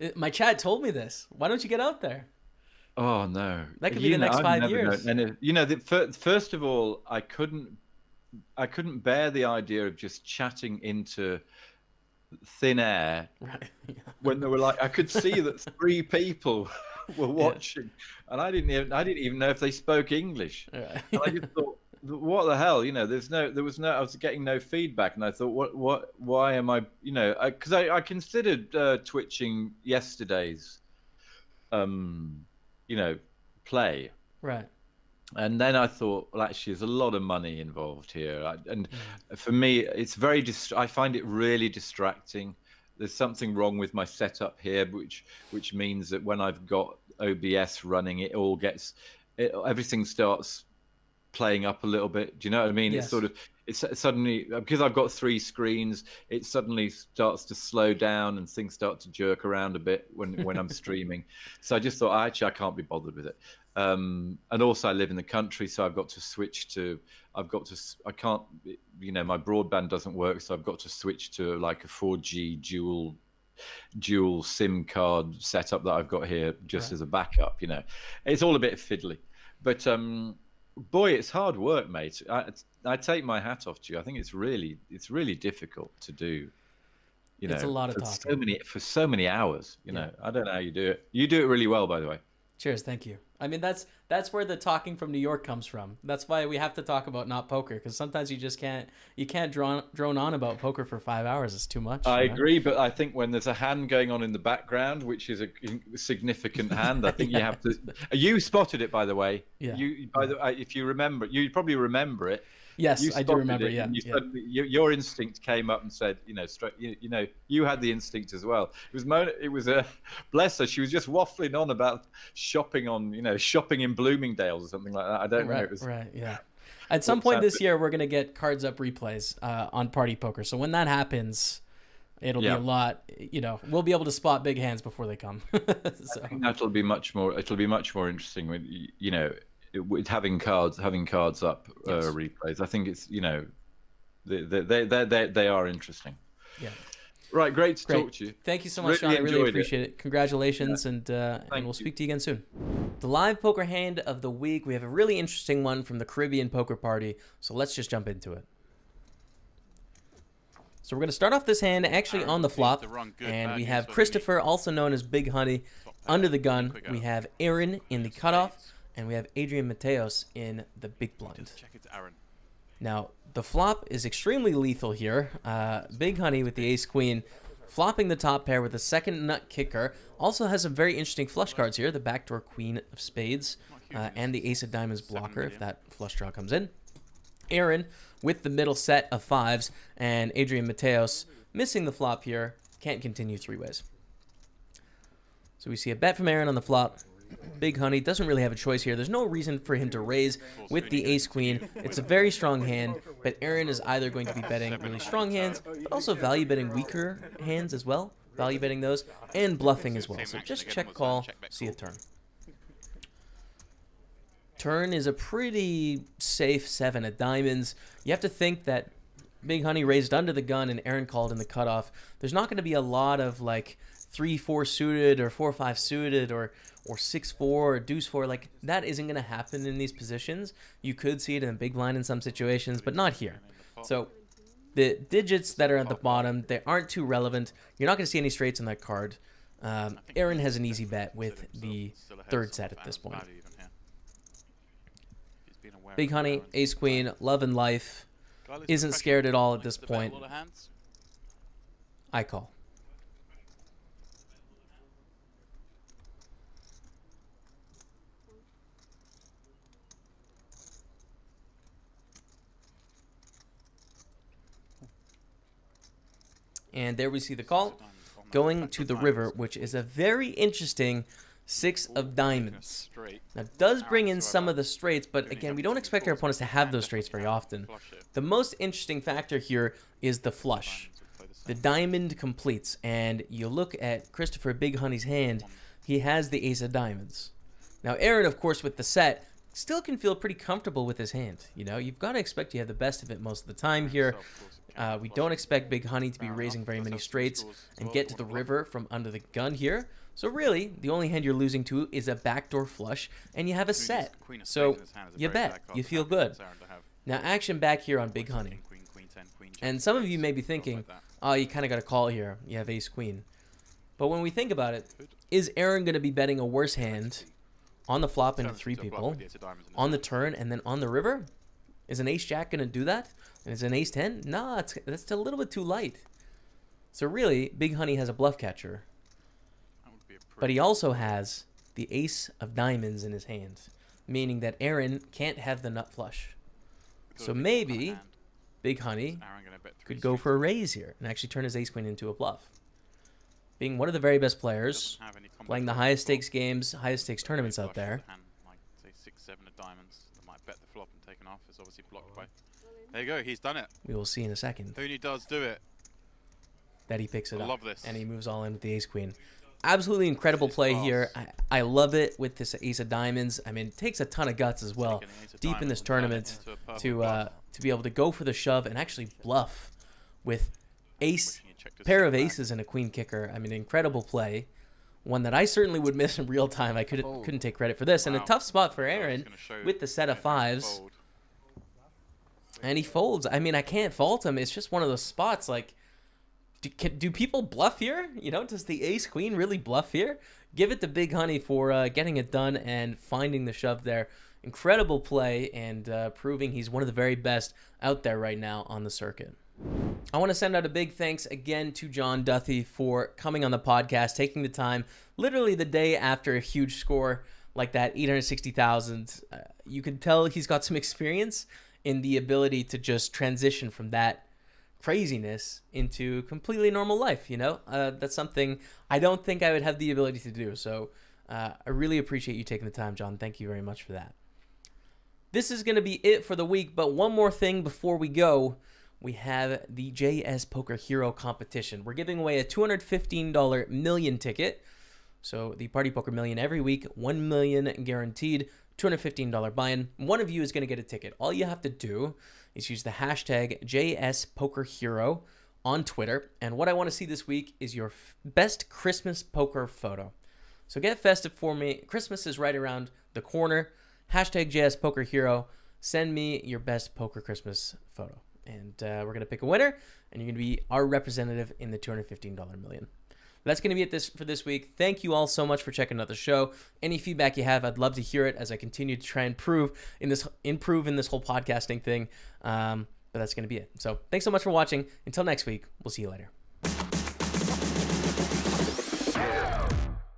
Speaker 1: Uh, My chat told me this. Why don't you get out there?
Speaker 2: Oh no,
Speaker 1: That could be the next five
Speaker 2: never known-
Speaker 1: years.
Speaker 2: and it- you know, the, fir- first of all, I couldn't, I couldn't bear the idea of just chatting into thin air
Speaker 1: Right.
Speaker 2: when there were like I could see that three people were watching, and I didn't even I didn't even know if they spoke English.
Speaker 1: Right.
Speaker 2: I just thought, what the hell? You know, there's no, there was no, I was getting no feedback, and I thought, what, what, why am I, you know, because I, I, I, considered uh, twitching yesterday's, um, you know, play.
Speaker 1: Right.
Speaker 2: And then I thought, well, actually, there's a lot of money involved here, I, and mm. for me, it's very. Dist- I find it really distracting. There's something wrong with my setup here, which which means that when I've got OBS running, it all gets, it, everything starts playing up a little bit. Do you know what I mean? Yes. It's sort of it's suddenly because I've got three screens, it suddenly starts to slow down and things start to jerk around a bit when when I'm streaming. So I just thought actually I can't be bothered with it. Um, and also I live in the country, so I've got to switch to. I've got to. I can't. You know, my broadband doesn't work, so I've got to switch to like a 4G dual dual SIM card setup that I've got here just right. as a backup. You know, it's all a bit fiddly, but um, boy, it's hard work, mate. I, I take my hat off to you. I think it's really, it's really difficult to do. You know,
Speaker 1: it's a lot of
Speaker 2: for
Speaker 1: talking.
Speaker 2: so many for so many hours. You yeah. know, I don't know how you do it. You do it really well, by the way.
Speaker 1: Cheers, thank you. I mean, that's that's where the talking from New York comes from. That's why we have to talk about not poker because sometimes you just can't you can't drone drone on about poker for five hours. It's too much.
Speaker 2: I know? agree, but I think when there's a hand going on in the background, which is a significant hand, I think yeah. you have to. You spotted it, by the way.
Speaker 1: Yeah.
Speaker 2: You by the uh, if you remember, you probably remember it.
Speaker 1: Yes, I do remember. Yeah,
Speaker 2: you
Speaker 1: yeah.
Speaker 2: Suddenly, you, your instinct came up and said, you know, straight, you, you, know, you had the instinct as well. It was Mona. It was a bless her. She was just waffling on about shopping on, you know, shopping in Bloomingdale's or something like that. I don't
Speaker 1: right,
Speaker 2: know. It was
Speaker 1: right. Yeah. At some point this year, we're gonna get cards up replays uh, on Party Poker. So when that happens, it'll yeah. be a lot. You know, we'll be able to spot big hands before they come.
Speaker 2: so. I think that'll be much more. It'll be much more interesting when you know with having cards having cards up uh, replays. I think it's you know they they they they, they are interesting.
Speaker 1: Yeah.
Speaker 2: Right, great to great. talk to you.
Speaker 1: Thank you so much, really Sean. I really appreciate it. it. Congratulations, yeah. and uh, and we'll you. speak to you again soon. The live poker hand of the week. We have a really interesting one from the Caribbean Poker Party. So let's just jump into it. So we're going to start off this hand actually on the flop, and we have Christopher, also known as Big Honey, under the gun. We have Aaron in the cutoff, and we have Adrian Mateos in the big blind.
Speaker 3: Check it, Aaron.
Speaker 1: Now, the flop is extremely lethal here. Uh, big Honey with the ace queen, flopping the top pair with a second nut kicker. Also has some very interesting flush cards here. The backdoor queen of spades uh, and the ace of diamonds blocker if that flush draw comes in. Aaron with the middle set of fives and Adrian Mateos missing the flop here. Can't continue three ways. So we see a bet from Aaron on the flop. Big Honey doesn't really have a choice here. There's no reason for him to raise with the ace queen. It's a very strong hand, but Aaron is either going to be betting really strong hands, but also value betting weaker hands as well. Value betting those and bluffing as well. So just check call, see a turn. Turn is a pretty safe seven of diamonds. You have to think that Big Honey raised under the gun and Aaron called in the cutoff. There's not going to be a lot of like three four suited or four five suited or or six four or deuce four. Like that isn't going to happen in these positions. You could see it in a big blind in some situations, but not here. So the digits that are at the bottom they aren't too relevant. You're not going to see any straights on that card. Um, Aaron has an easy bet with the third set at this point. Big Honey, Ace Queen, Love and Life, isn't scared at all at this point. I call. And there we see the call going to the river, which is a very interesting six of diamonds. Now, does bring in some of the straights, but again, we don't expect our opponents to have those straights very often. The most interesting factor here is the flush. The diamond completes, and you look at Christopher Big Honey's hand, he has the ace of diamonds. Now, Aaron, of course, with the set, still can feel pretty comfortable with his hand. You know, you've got to expect you have the best of it most of the time here. Uh, we don't expect Big Honey to be raising very many straights and get to the river from under the gun here. So really, the only hand you're losing to is a backdoor flush, and you have a set. So you bet. You feel good. Now action back here on Big Honey. And some of you may be thinking, oh, you kind of got a call here. You have ace queen. But when we think about it, is Aaron going to be betting a worse hand on the flop into three people, on the turn, and then on the river? Is an ace jack going to do that? And is an ace 10? Nah, it's, that's a little bit too light. So really, Big Honey has a bluff catcher,
Speaker 3: That would be a
Speaker 1: but he also has the ace of diamonds in his hand, meaning that Aaron can't have the nut flush. so maybe- Big Honey
Speaker 3: Aaron gonna bet three
Speaker 1: could go for a raise here and actually turn his ace queen into a bluff. Being one of the very best players,
Speaker 3: Doesn't have any combo
Speaker 1: playing the highest stakes games, highest stakes tournaments out there.
Speaker 3: hand, like say six, seven of diamonds that might bet the flop and taken off. Is obviously blocked by. There you go. He's done it.
Speaker 1: We will see in a second
Speaker 3: Honey does do it.
Speaker 1: that he picks it up.
Speaker 3: I
Speaker 1: up.
Speaker 3: love this.
Speaker 1: And he moves all in with the ace queen. Absolutely incredible play here. I, I love it with this ace of diamonds. I mean, it takes a ton of guts as well
Speaker 3: Taking an ace of
Speaker 1: deep in this
Speaker 3: and turning it
Speaker 1: tournament
Speaker 3: into a purple
Speaker 1: to uh, to be able to go for the shove and actually bluff with ace
Speaker 3: Wishing he checked his
Speaker 1: pair of aces and a queen kicker. I mean, incredible play. One that I certainly would miss in real time. I couldn't
Speaker 4: Fold.
Speaker 1: couldn't take credit for this, and a tough spot for
Speaker 3: So I was
Speaker 1: Aaron with the set of fives.
Speaker 3: fold.
Speaker 1: And he folds. I mean, I can't fault him. It's just one of those spots. Like, do, can, do people bluff here? You know, does the ace queen really bluff here? Give it to Big Honey for uh, getting it done and finding the shove there. Incredible play and uh, proving he's one of the very best out there right now on the circuit. I want to send out a big thanks again to John Duthie for coming on the podcast, taking the time, literally the day after a huge score like that, 860,000. Uh, you can tell he's got some experience in the ability to just transition from that craziness into completely normal life. You know, uh, that's something I don't think I would have the ability to do. So uh, I really appreciate you taking the time, John. Thank you very much for that. This is going to be it for the week, but one more thing before we go. We have the JS Poker Hero competition. We're giving away a $215 million ticket. So the Party Poker Million every week, 1 million guaranteed, $215 buy-in. One of you is going to get a ticket. All you have to do is use the hashtag JSPokerHero on Twitter. And what I want to see this week is your best Christmas poker photo. So get festive for me. Christmas is right around the corner. Hashtag JSPokerHero. Send me your best poker Christmas photo. And uh, we're going to pick a winner, and you're going to be our representative in the $215 million. That's going to be it this for this week. Thank you all so much for checking out the show. Any feedback you have, I'd love to hear it as I continue to try and improve in this improve in this whole podcasting thing. Um, but that's going to be it. So thanks so much for watching. Until next week, we'll see you later.